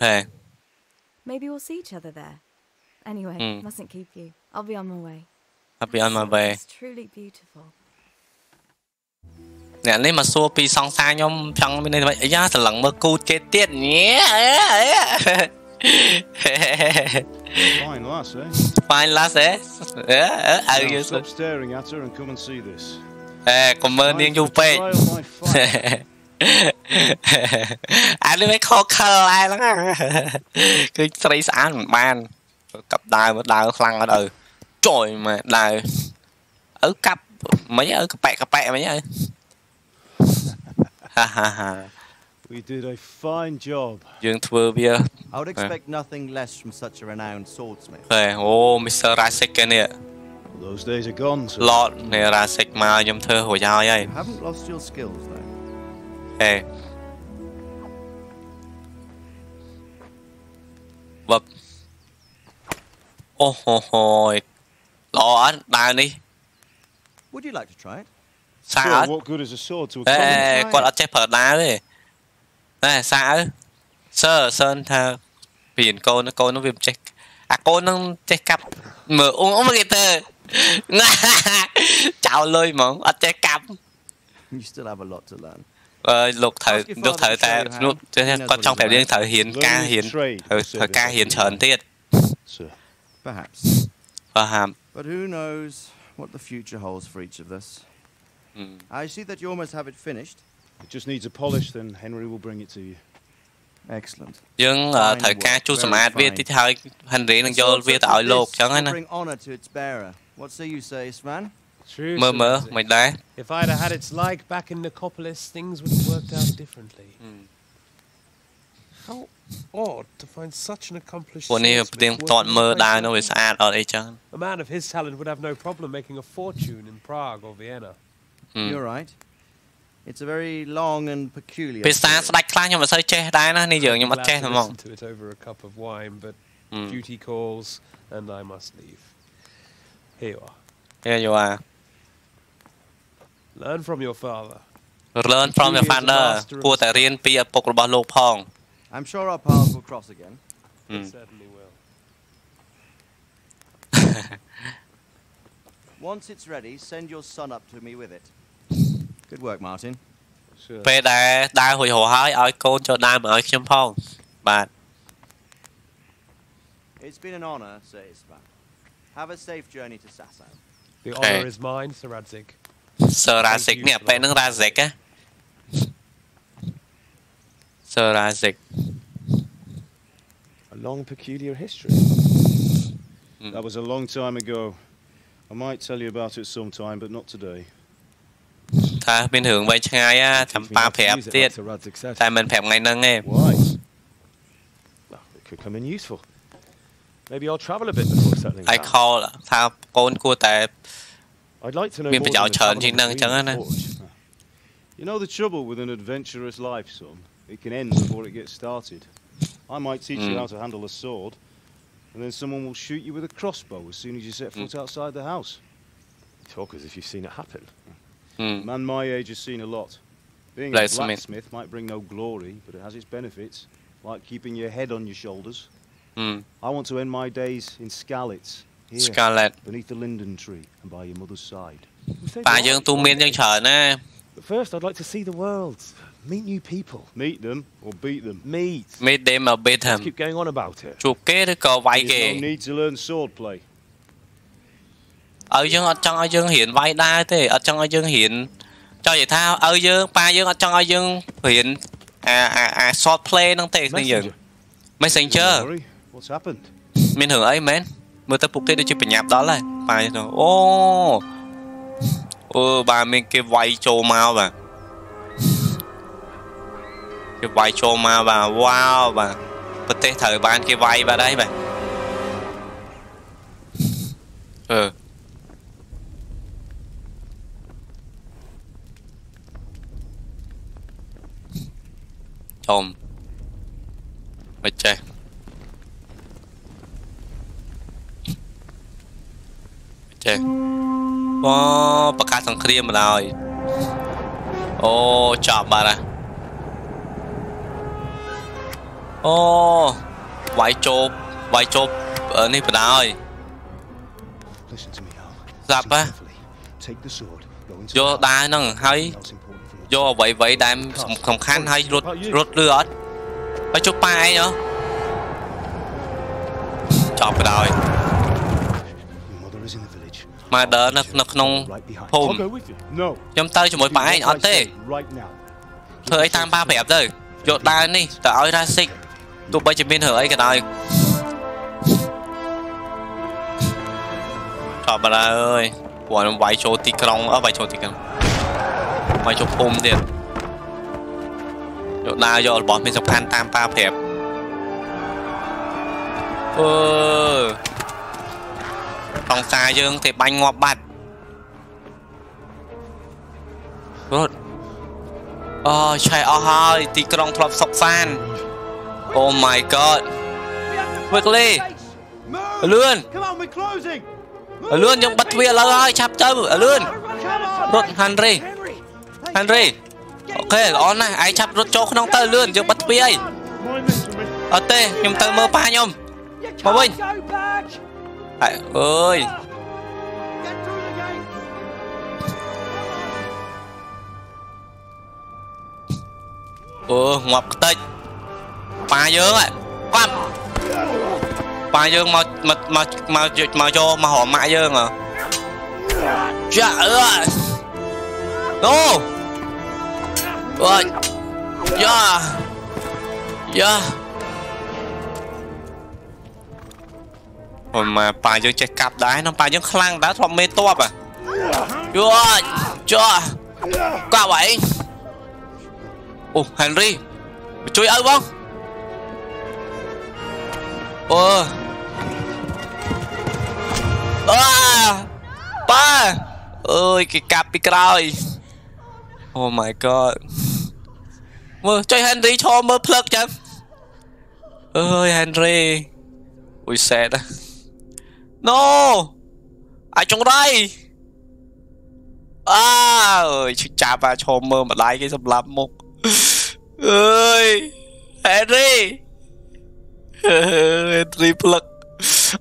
Hey Maybe we'll see each other there. Anyway, Hmm. mustn't keep you. I'll be on my way. I'll be on my way It's truly beautiful. អ្នកនេះមកសួរពីសង្សារខ្ញុំចង់មានន័យថាម៉េចអាយ៉ាស្រឡឹងមើលគូគេទៀតញ៉ែអេអេ Fine lass, eh? Fine lass អេអេអើ Now យើង stop staring at her and come and see this. អេកុំមើលនាងយូរពេក Trial my fire. អានេះមិនខកខលហើយហ្នឹងគឺស្រីស្អាតមិនបានកាប់ដាវមកដាវខ្លាំងអត់ទៅចុយមកដាវឪកាប់មិនឪកប៉ែកកប៉ែកមិនឪហាហាហា We did a fine job. យើងធ្វើវា I would expect nothing less from such a renowned swordsmith. ហេអូ Mr. Rasik គេនេះ Those days are gone, sir. Lord នេះ Rasik មកខ្ញុំធ្វើរួចហើយហើយ You haven't lost your skills, though. Eh. Hey. Bập. Oh, ho ho! Lo anh, bàn đi. Would you like to try it? Xa sure, what good is a sword to a eh, common guy? a Ê, con đã chết phở đá đi. Này, sao? ấy. Sơ, sơn thơ. Biển cô nó, cô nó viêm chết. À, cô nó chết cặp. Mở uống uống cái tờ. Chào lôi mong, ở chết cặp. You still have a lot to learn. អើលោកត្រូវលោកត្រូវតែនោះចេះគាត់ចង់ប្រាប់យើងត្រូវរៀនការរៀនត្រូវត្រូវការរៀនច្រើនទៀត Sir. Perhaps. បាទហាម But who knows what the future holds for each of us. I see that you almost have it finished. It just needs a polish, then Henry will bring it to you. Excellent. យើងត្រូវការជួសសម្អាតវាតិចហើយ Henry នឹងយកវាទៅឲ្យលោកចឹងហើយណា Bring honor to its bearer. What say you say, Svan? True. មើល Sir មើល Isaac. មិនដែរ If I'd have had its like back in Nicopolis, things would have worked out differently. How odd to find such an accomplished ពួកនេះ swordsmith ផ្ទៀងផ្ទាត់ working មើល with ដែរ my នោះវា son. ស្អាតអត់អីចឹង A man of his talent would have no problem making a fortune in Prague or Vienna. You're right. It's a very long and peculiar. ភាសាស្ដាច់ខ្លះខ្ញុំមិនសូវចេះដែរណានេះយើងខ្ញុំអត់ចេះ Glad ទេ to ហ្មង listen to it over a cup of wine, but Hmm. duty calls, and I must leave. Here you are. យល់អា Learn from your father. learn from your father គួរតែរៀនពីឪពុករបស់លោកផង I'm sure our paths will cross again. Hmm. certainly will. Once it's ready, send your son up to me with it. Good work, Martin. ពេលដែលដើររួចរាល់ហើយឲ្យកូនចូលដើរមកឲ្យខ្ញុំផងបាទ It's been an honor, Sir Ispan. Have a safe journey to Sasau. The Okay. honor is mine, Sir Radzik. Thoracic เนี่ยไปนั่งราเซกอะ Thoracic A long peculiar history That was a long time ago I might tell you about it sometime but not today ถ้าเป็นถึงใบชายอะทำปลาแผลเตี้ยแต่มันแผลไงนั่งเอง could come in useful. Maybe I'll travel a bit before settling. I call ถ้าโกนกูแต่ I'd like to know មាន more ប្រយោជន៍ than the ច្រើន travel ជាងហ្នឹងអញ្ចឹង between ណា the forge. You know the trouble with an adventurous life, son? It can end before it gets started. I might teach you Mm. how to handle a sword, and then someone will shoot you with a crossbow as soon as you set foot outside the house. You talk as if you've seen it happen. Hmm. A man my age has seen a lot. Being a Blacksmith. blacksmith might bring no glory, but it has its benefits, like keeping your head on your shoulders. Hmm. I want to end my days in Scarlets, here, Scarlet Bà dương tu miên dương trở nè First, I'd like to see the world, meet new people. Meet them or beat them. Meet. Meet them or beat them. Keep going on about it. Chuột kế thế cờ vay kìa. No need to learn swordplay. Ở dương ở trong ở dương hiện vay đa thế, ở trong ở dương hiện cho vậy thao ở dương ba dương ở trong ở dương hiện à à à swordplay năng thế này dương. Messenger. What's happened? Minh hưởng ấy men. មែនមើលទៅពួកគេដូចជាបញ្ញាប់ដល់ហើយប៉ាទៅអូអូបាទមានគេវាយចូលមកបាទគេវាយចូលមកបាទវ៉ាវបាទប្រទេសត្រូវបានគេវាយបាទហើយបាទអឺធំមិនចេះ ចេះអូប្រកាសសង្គ្រាមមកហើយអូចប់បាត់ហើយអូវាយជោបវាយជោបនេះបណ្ដោយ Listen to me, Al. ស្ដាប់ហ៎ Take the sword. Go into យកដាវហ្នឹងហើយយកអ្វីអ្វីដែលសំខាន់ហើយរត់រត់ឬអត់ហើយជប់ប៉ាឯងហ៎ចប់បណ្ដោយ the village. មកដើរនៅនៅក្នុងភូមិ I'll go with you. No. ខ្ញុំទៅជាមួយប៉ាឯងអត់ទេ Right now. ធ្វើអីតាមប៉ាប្រាប់ទៅយកដាវនេះទៅឲ្យរ៉ាស៊ីកទោះបីជាមានរឿងអីក៏ដោយចប់បាត់ហើយអើយព្រោះខ្ញុំវាយចូលទីក្រុងអើវាយចូលទីក្រុងវាយចូលភូមិទៀតយកដាវយករបស់មានសំខាន់តាមប៉ាប្រាប់អឺ សង្សារយើងទេបាញ់ងាប់បាត់រត់អូឆេះអស់ហើយទីក្រុងធ្លាប់សុកសាន Oh my god quickly លឿន Come on, we're closing. លឿនយើងបិទទ្វារឥឡូវហើយឆាប់ទៅលឿនរត់ Henry Henry អូខេល្អណាស់ឯងឆាប់រត់ចូលក្នុងទៅលឿនយើងបិទទ្វារអីអត់ទេខ្ញុំទៅមើលប៉ាខ្ញុំមកវិញ Hải ơi. Ừ, ngọc tích Bà dương ấy Quam Bà dương mà mà mà mà mà cho mà hỏi mã dương à? Dạ ừ ơi No Dạ. Dạ. កយកមករម៉ាក់យើងហ៎ចាអើអូអូយ៉ាយ៉ាអូម៉ាប៉ាយើងចេះកាប់ដែរនំប៉ាយើងខ្លាំងដែរធ្លាប់មេតបอ่ะយោចាកាប់ឯងអូ Henry ជួយឲ្យបងអូអើប៉ាអើយគេកាប់ពីក្រោយ Oh my god មើលចុយ Henry ឈរមើលភ្លឹកចឹងអើយ Henry អូយ sad No! Ai trong đây? À, ơi, chú cha ba cho mơ mà lái cái sầm lắm một. ơi, Harry. Harry plug.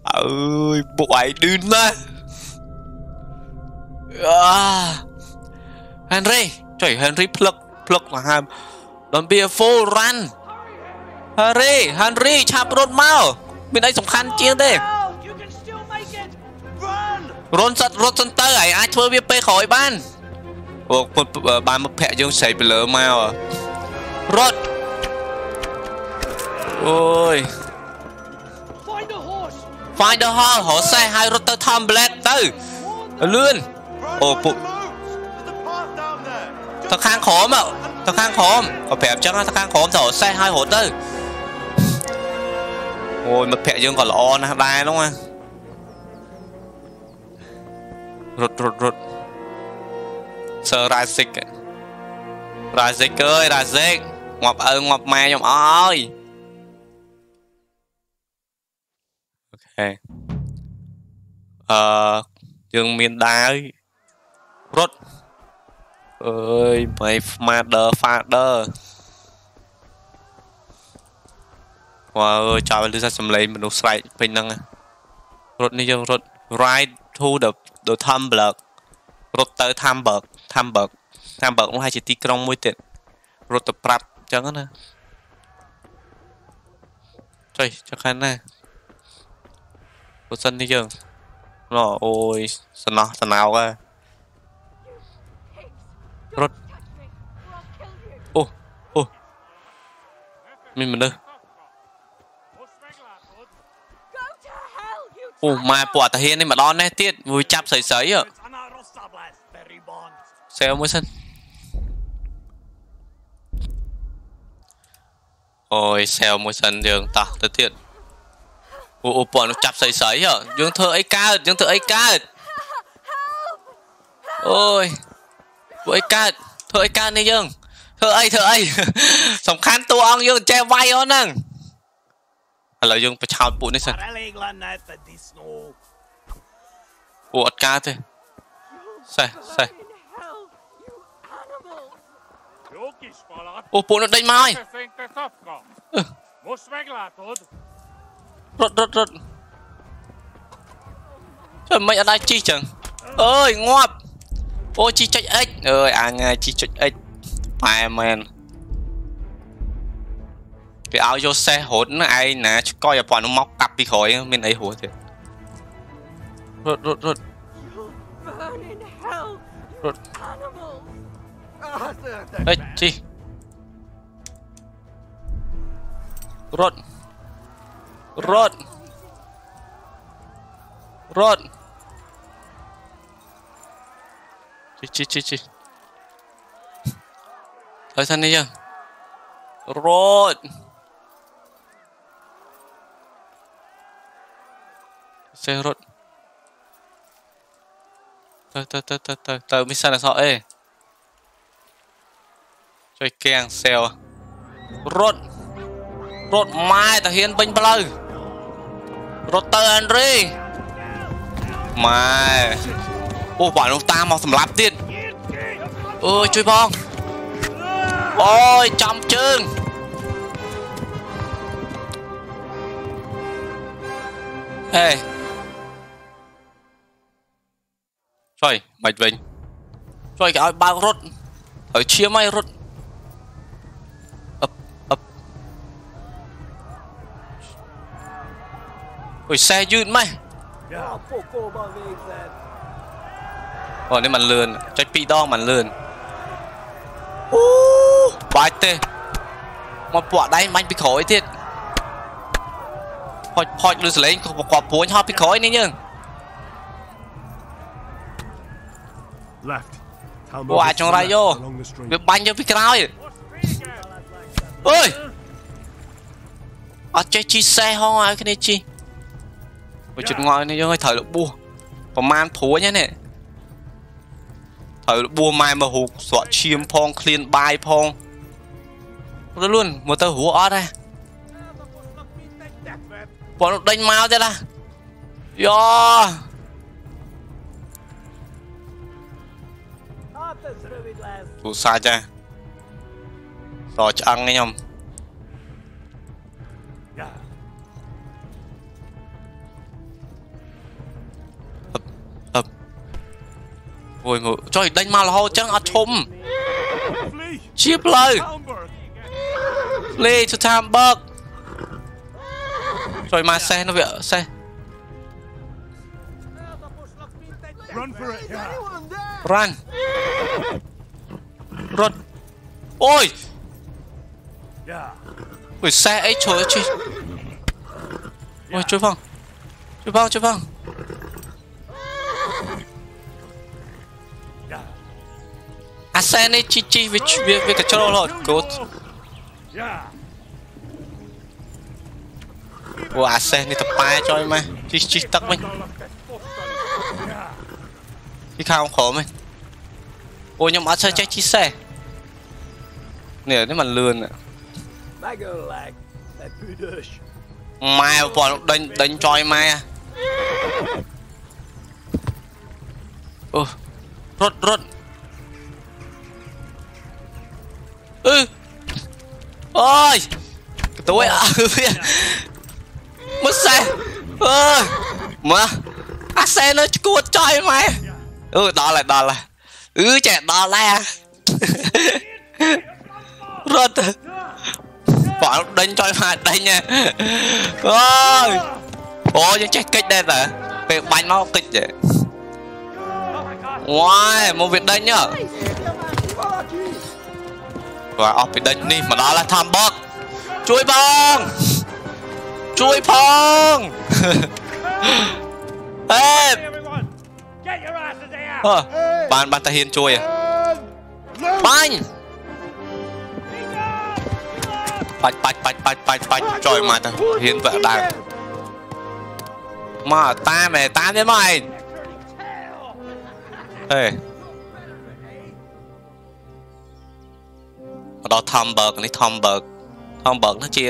ơi, bộ ấy đun ra. À, Henry, trời Henry plug, plug là ham. Don't be a fool, run. Harry, Henry, chạp rốt mau. Bên đây sầm khăn chia đây. รถสัตว์รถสันเตอร์ไอ้ไอาเธอเวียไปขอไอ้บ้านโอ้คนบ้านมันแผลยังใส่ไปเลยมาอะรถโอ้ย Find a horse Find a horse หอใส่ให้รถเตอร์ทอมแบล็คเตอร์เลื่อนโอ้ปุ๊บตะข้างขอมอะตะข้างขอมเอาแผลจังตะข้างขอมต่อใส่ให้ฮอเตอร์โอ้ยมันแผลยังก่อนล้ออนะได้แล้วไง រត់រត់រត់ Sir Razik Razik អើយ Razik ងាប់ឪងាប់ម៉ែខ្ញុំអើយអូខេអឺយើងមានដាវរត់អើយ my mother father វ៉ាអើយចោលលឺថាសំឡេងមនុស្សស្រែកពេញហ្នឹងរត់នេះយើងរត់ ride to the the Hamburg រត់ទៅ Hamburg Hamburg Hamburg នោះហើយជាទីក្រុងមួយទៀតរត់ទៅប្រាប់អញ្ចឹងណាចុយចុះខាងណាបើសិននេះយើងណ៎អូយសំណោះសំណោកហ่ะរត់អូអូមានមនុស្ស អូម៉ែពួកអតាហ៊ាននេះមកដល់នេះទៀតមួយចាប់ស្រីស្រីហ៎សែលមួយសិនអូយសែលមួយសិនយើងតោះទៅទៀតអូអូពួកនោះចាប់ស្រីស្រីហ៎យើងធ្វើអីកើតយើងធ្វើអីកើតអូយពួកអីកើតធ្វើអីកើតនេះយើងធ្វើអីធ្វើអីសំខាន់តួអង្គយើងចេះវាយអូនហ្នឹង ឥឡូវយើងបញ្ឆោតពួកនេះសិនពួកអត់កើតទេសេះសេះអូពួកនោះដេញមកហើយរត់រត់រត់ចាំមិនអត់ដែរជីចឹងអើយងាប់អូជីចុច X អើយអាងាយជីចុច X ប៉ែមែន គេឲ្យយកសេះរត់ណាឯងណាឆ្កយឲ្យប៉ុណ្ណឹងមកកាប់ពីក្រោយមានអីហួរទៀតរត់រត់រត់រត់អេជីរត់រត់រត់ជីជីជីជីហើយសិននេះយើងរត់ សេះរត់ទៅទៅទៅទៅទៅទៅមានសិនអសអេជួយកៀងសែវរត់រត់ម៉ែតាហ៊ានពេញផ្លូវរត់ទៅអានរីម៉ែអូបងនោះតាមមកសម្លាប់ទៀតអើយជួយផងអូយចំជើងហេ ជួយមិនវិញជួយគេឲ្យបើករត់ហើយឈាមឲ្យរត់អឹបអឹបអូយសែយឺតម៉េះអូនេះมันលឿនចុច2ដងมันលឿនអូបាច់ទេមកពួកដៃបាញ់ពីក្រោយទៀតផុចផុចលឺសលេងគាត់ព្រួញហត់ពីក្រោយនេះយើង Left. អូអាចងរ៉ៃយោវាបាញ់យកពីក្រោយអើយអត់ចេះជីសេះហងឲ្យគ្នាជីបើជិតងល់នេះយើងឲ្យត្រូវលបួសប្រមាណព្រួញហ្នឹងនេះត្រូវលបួសម៉ែមករូបស្រក់ឈាមផងឃ្លានបាយផងទៅលួនមកទៅរੂអត់ហ៎បងដេញមកទៀតណាយោសាច់ហ៎សឆ្អឹងខ្ញុំអឹបអូយមកចុយដេញមករហូតចឹងអត់ឈុំជាផ្លូវលេទៅតាមបើកចុយមកសេះនោះវាសេះ Run for it. រ៉ាន់រត់អូយ Yeah. អូ Run. Ôi! Dạ. Ui xe ấy trời ơi chị Ôi dạ. trôi văng Trôi văng trôi văng dạ. À xe này chi chi với, với, với cả cho đâu rồi Cốt Ủa à xe này tập bài cho em mà. Chi chi tắc mày, Chi khao không khó mình. Ôi nhưng mà xe chạy chi xe? វិញពីខាងក្រោមវិញអូខ្ញុំអត់សូវចេះជីសេះនេះនេះมันលឿន Magolag, that budush. ម៉ែប៉ុនដេញដេញចយម៉ែអូរត់រត់អឺអូយកទួយអើវាមកសេះអើយមកអាសេះនៅឈួតចយម៉ែអឺដល់ហើយដល់ហើយអឺចេះដល់ហើយ rượt Bỏ đánh cho mà đánh nha. Ôi. Ôi, nhưng chết kích đây rồi. Về bánh nó kích vậy. Ngoài một việc đánh nhở. Rồi off bị đánh đi, mà đó là tham bot Chui bong Chui bong Ê. Bạn bạn ta hiên chui à? Banh បកជួយបងជួយផងអេ Get your asses here! អើបានបានតាហ៊ានជួយបាញ់បាច់បាច់បាច់បាច់បាច់បាច់ចុយមកទៅហ៊ានវាក់ដែរមកតាមឯតាមទៀតមកឯងហេមកដល់ Thomberg នេះ Thomberg Thomberg នោះជា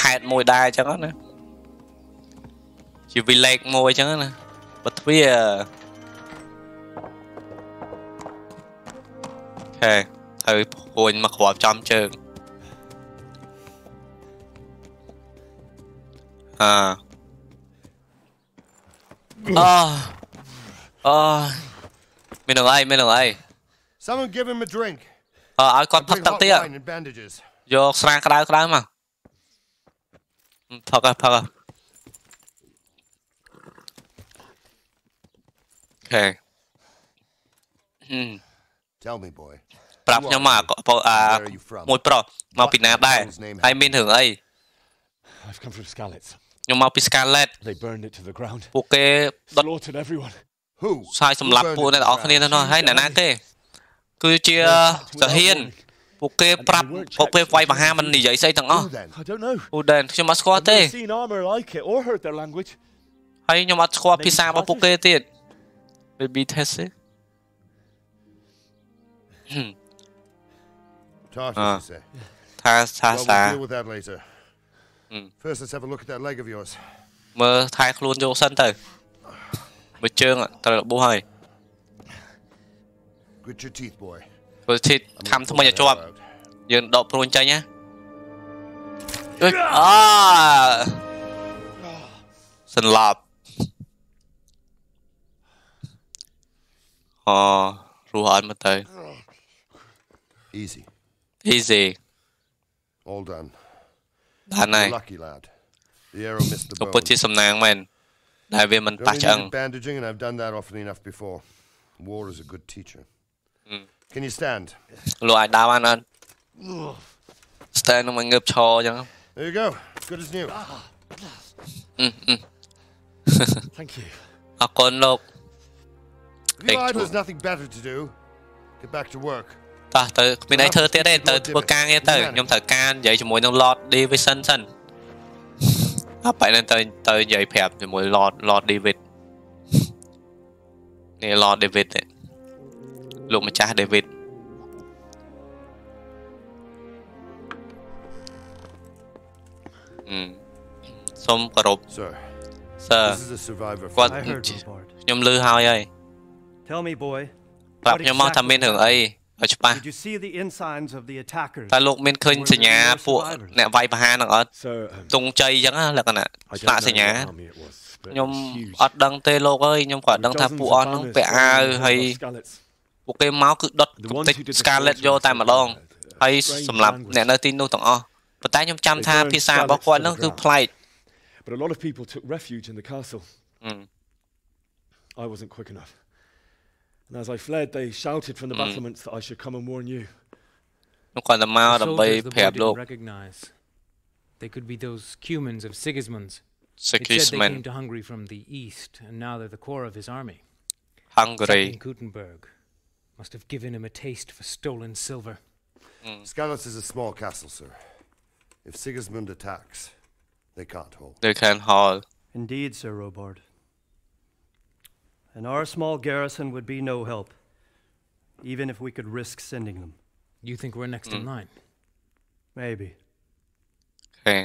ខេត្តមួយដែរអញ្ចឹងណាជា village មួយអញ្ចឹងណាបទ្វាហេត្រូវព្រួញមកគ្រាប់ចំជើង អើអូអូមាននឹងអីមាននឹងអី Someone give him a drink. អើឲ្យគាត់ផឹកទឹកទៀត wine and bandages. យកស្រាក្តៅក្តៅមកផឹកហើយផឹកហើយអូខេ Tell me, boy. ប្រាប់ខ្ញុំមកអាមួយប្រុសមកពីណាដែរហើយមានរឿងអី I've come from Skalitz. ខ្ញុំមកពី Scarlet They burned it to the ground. ពួកគេដុត Slaughtered everyone. សាយសម្លាប់ពួកអ្នកទាំងអស់គ្នាទៅនោះហើយអ្នកណាទេគឺជាសាហានពួកគេប្រាប់ពួកគេវាយបហាមិននិយាយស្អីទាំងអស់ I don't know. អូដែនខ្ញុំអត់ស្គាល់ I've ទេ never seen armor like it or heard their language. ហើយខ្ញុំអត់ស្គាល់ភាសារបស់ពួកគេទៀត Baby test ទេ Tarsus, Ah. you say? ថាថា First, let's have a look at that leg of yours. មើលថែខ្លួនយកសិនទៅមួយជើងត្រូវរបួសហើយ Grit your teeth, boy. ធ្វើឈិតខំថ្មិញឲ្យជាប់យើងដកព្រួញចេញណាអើយអាសន្លប់អូរស់អត់មកទៅ Easy. easy All done. បានហើយ You're lucky, lad. The arrow missed the ក៏ bone. ពិតជាសំណាងមែនដែលវាមិន You ប៉ះ only ឆ្អឹង needed bandaging, and I've done that often enough before. War is a good teacher. Can you stand? លោកអាចដើរបានអត់ stand នឹងមកងើបឈរអញ្ចឹង There you go. Good as new. អឺអឺ Thank you. អរគុណលោក If you find there's nothing better to do, get back to work. តោះទៅគ្មានអីធ្វើទៀតទេទៅធ្វើការងារទៅខ្ញុំត្រូវការនិយាយជាមួយនឹង Lord Davidson សិនអត់បែរទៅទៅនិយាយប្រាប់ជាមួយ Lord Lord David នេះ Lord David ទេលោកម្ចាស់ David អឺសូមគោរព Sir. Sir This is a survivor. គាត់ I heard report. ខ្ញុំឮហើយហើយ Tell me, boy. ប្រាប់ខ្ញុំមកថាមានរឿងអី ឲ្យច្បាស់ Did you see the ensigns of the attackers? តើលោកមានឃើញសញ្ញាពួកអ្នកវាយប្រហារនឹងអត់ទងជ័យអញ្ចឹងណាលក្ខណៈស្លាកសញ្ញាខ្ញុំអត់ដឹងទេលោកអើយខ្ញុំគាត់ដឹងថាពួកអស់ហ្នឹងពាក់អាវហើយពួកគេមកគឺដុតកំទេច Scarlet យកតែម្ដងហើយសម្រាប់អ្នកនៅទីនោះទាំងអស់ប៉ុន្តែខ្ញុំចាំថាភាសារបស់គាត់ហ្នឹងគឺប្លែក But a lot of people took refuge in the castle. Mm. I wasn't quick enough. And as I fled, they shouted from the Mm. battlements that I should come and warn you. ខ្ញុំគាត់តែមកដើម្បី soldiers the ប្រាប់ boy លោក didn't recognize. They could be those Cumans of Sigismund's. It said Sigismund. they came to Hungary from the east, and now they're the core of his army. Hungary. Second Gutenberg must have given him a taste for stolen silver. Skalitz is a small castle, sir. If Sigismund attacks, they can't hold. they can hold Indeed, Sir Robard. And our small garrison would be no help, even if we could risk sending them. You think we're next in Mm. line? Maybe. Okay.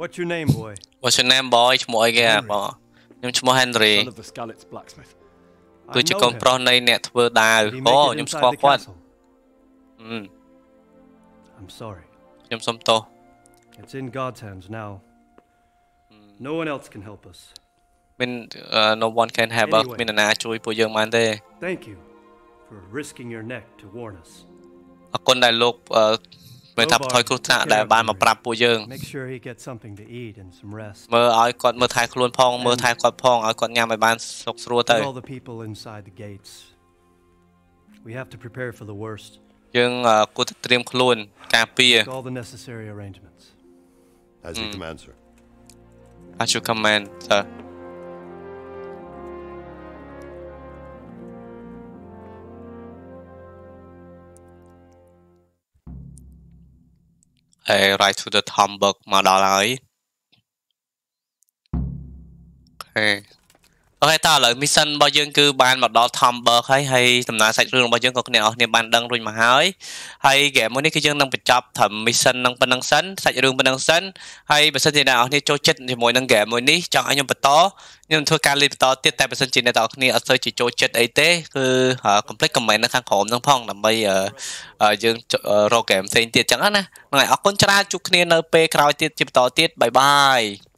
What's your name, boy? What's your name boy ឈ្មោះអីគេអាបងខ្ញុំឈ្មោះ Henry Son of the Skalitz blacksmith. គឺជាកូនប្រុសនៃអ្នកធ្វើដាវ Did he អូ make it ខ្ញុំ inside ស្គាល់ the គាត់ castle? អឺ I'm sorry. ខ្ញុំសុំទោស It's in God's hands now. No one else can help us. មានអឺ no one can help us Anyway. មាននរណាជួយពួកយើងបានទេ Thank you for for risking your neck to warn us. អរគុណដែលលោកអឺមេថាបថយគ្រោះថ្នាក់ដែលបានមកប្រាប់ពួកយើង Make sure he gets something to eat and some rest. មើលឲ្យគាត់មើលថែខ្លួនផងមើលថែគាត់ផងឲ្យគាត់ញ៉ាំឲ្យបានសុខស្រួលទៅ And all the people inside the gates. We have to prepare for the worst. យើងអឺគួរតែត្រៀមខ្លួនការពារ Make all the necessary arrangements. As you command, sir. As you command sir ride to Talmberg immediately. Okay, OK OK តើឥឡូវ mission របស់យើងគឺបានមកដល់ Talmberg ហើយហើយដំណើរសាច់រឿងរបស់យើងក៏អ្នកទាំងអស់គ្នាបានដឹងរួចមកហើយហើយ game មួយនេះគឺយើងនឹងបញ្ចប់ត្រឹម mission នឹងប៉ុណ្្នឹងសិនសាច់រឿងប៉ុណ្្នឹងសិនហើយបើសិនជាអ្នកនរគ្នាចូលចិត្តជាមួយនឹង game មួយនេះចង់ឲ្យខ្ញុំបន្តខ្ញុំធ្វើការលេងបន្តទៀតតែបើសិនជាអ្នកនរគ្នាអត់សូវជាចូលចិត្តអីទេគឺ complete comment នៅខាងក្រោមហ្នឹងផងដើម្បីយើងរក game ផ្សេងទៀតចឹងណាហ្នឹងហើយអរគុណច្រើនជួបគ្នានៅពេលក្រោយទៀតជាបន្តទៀតបាយបាយ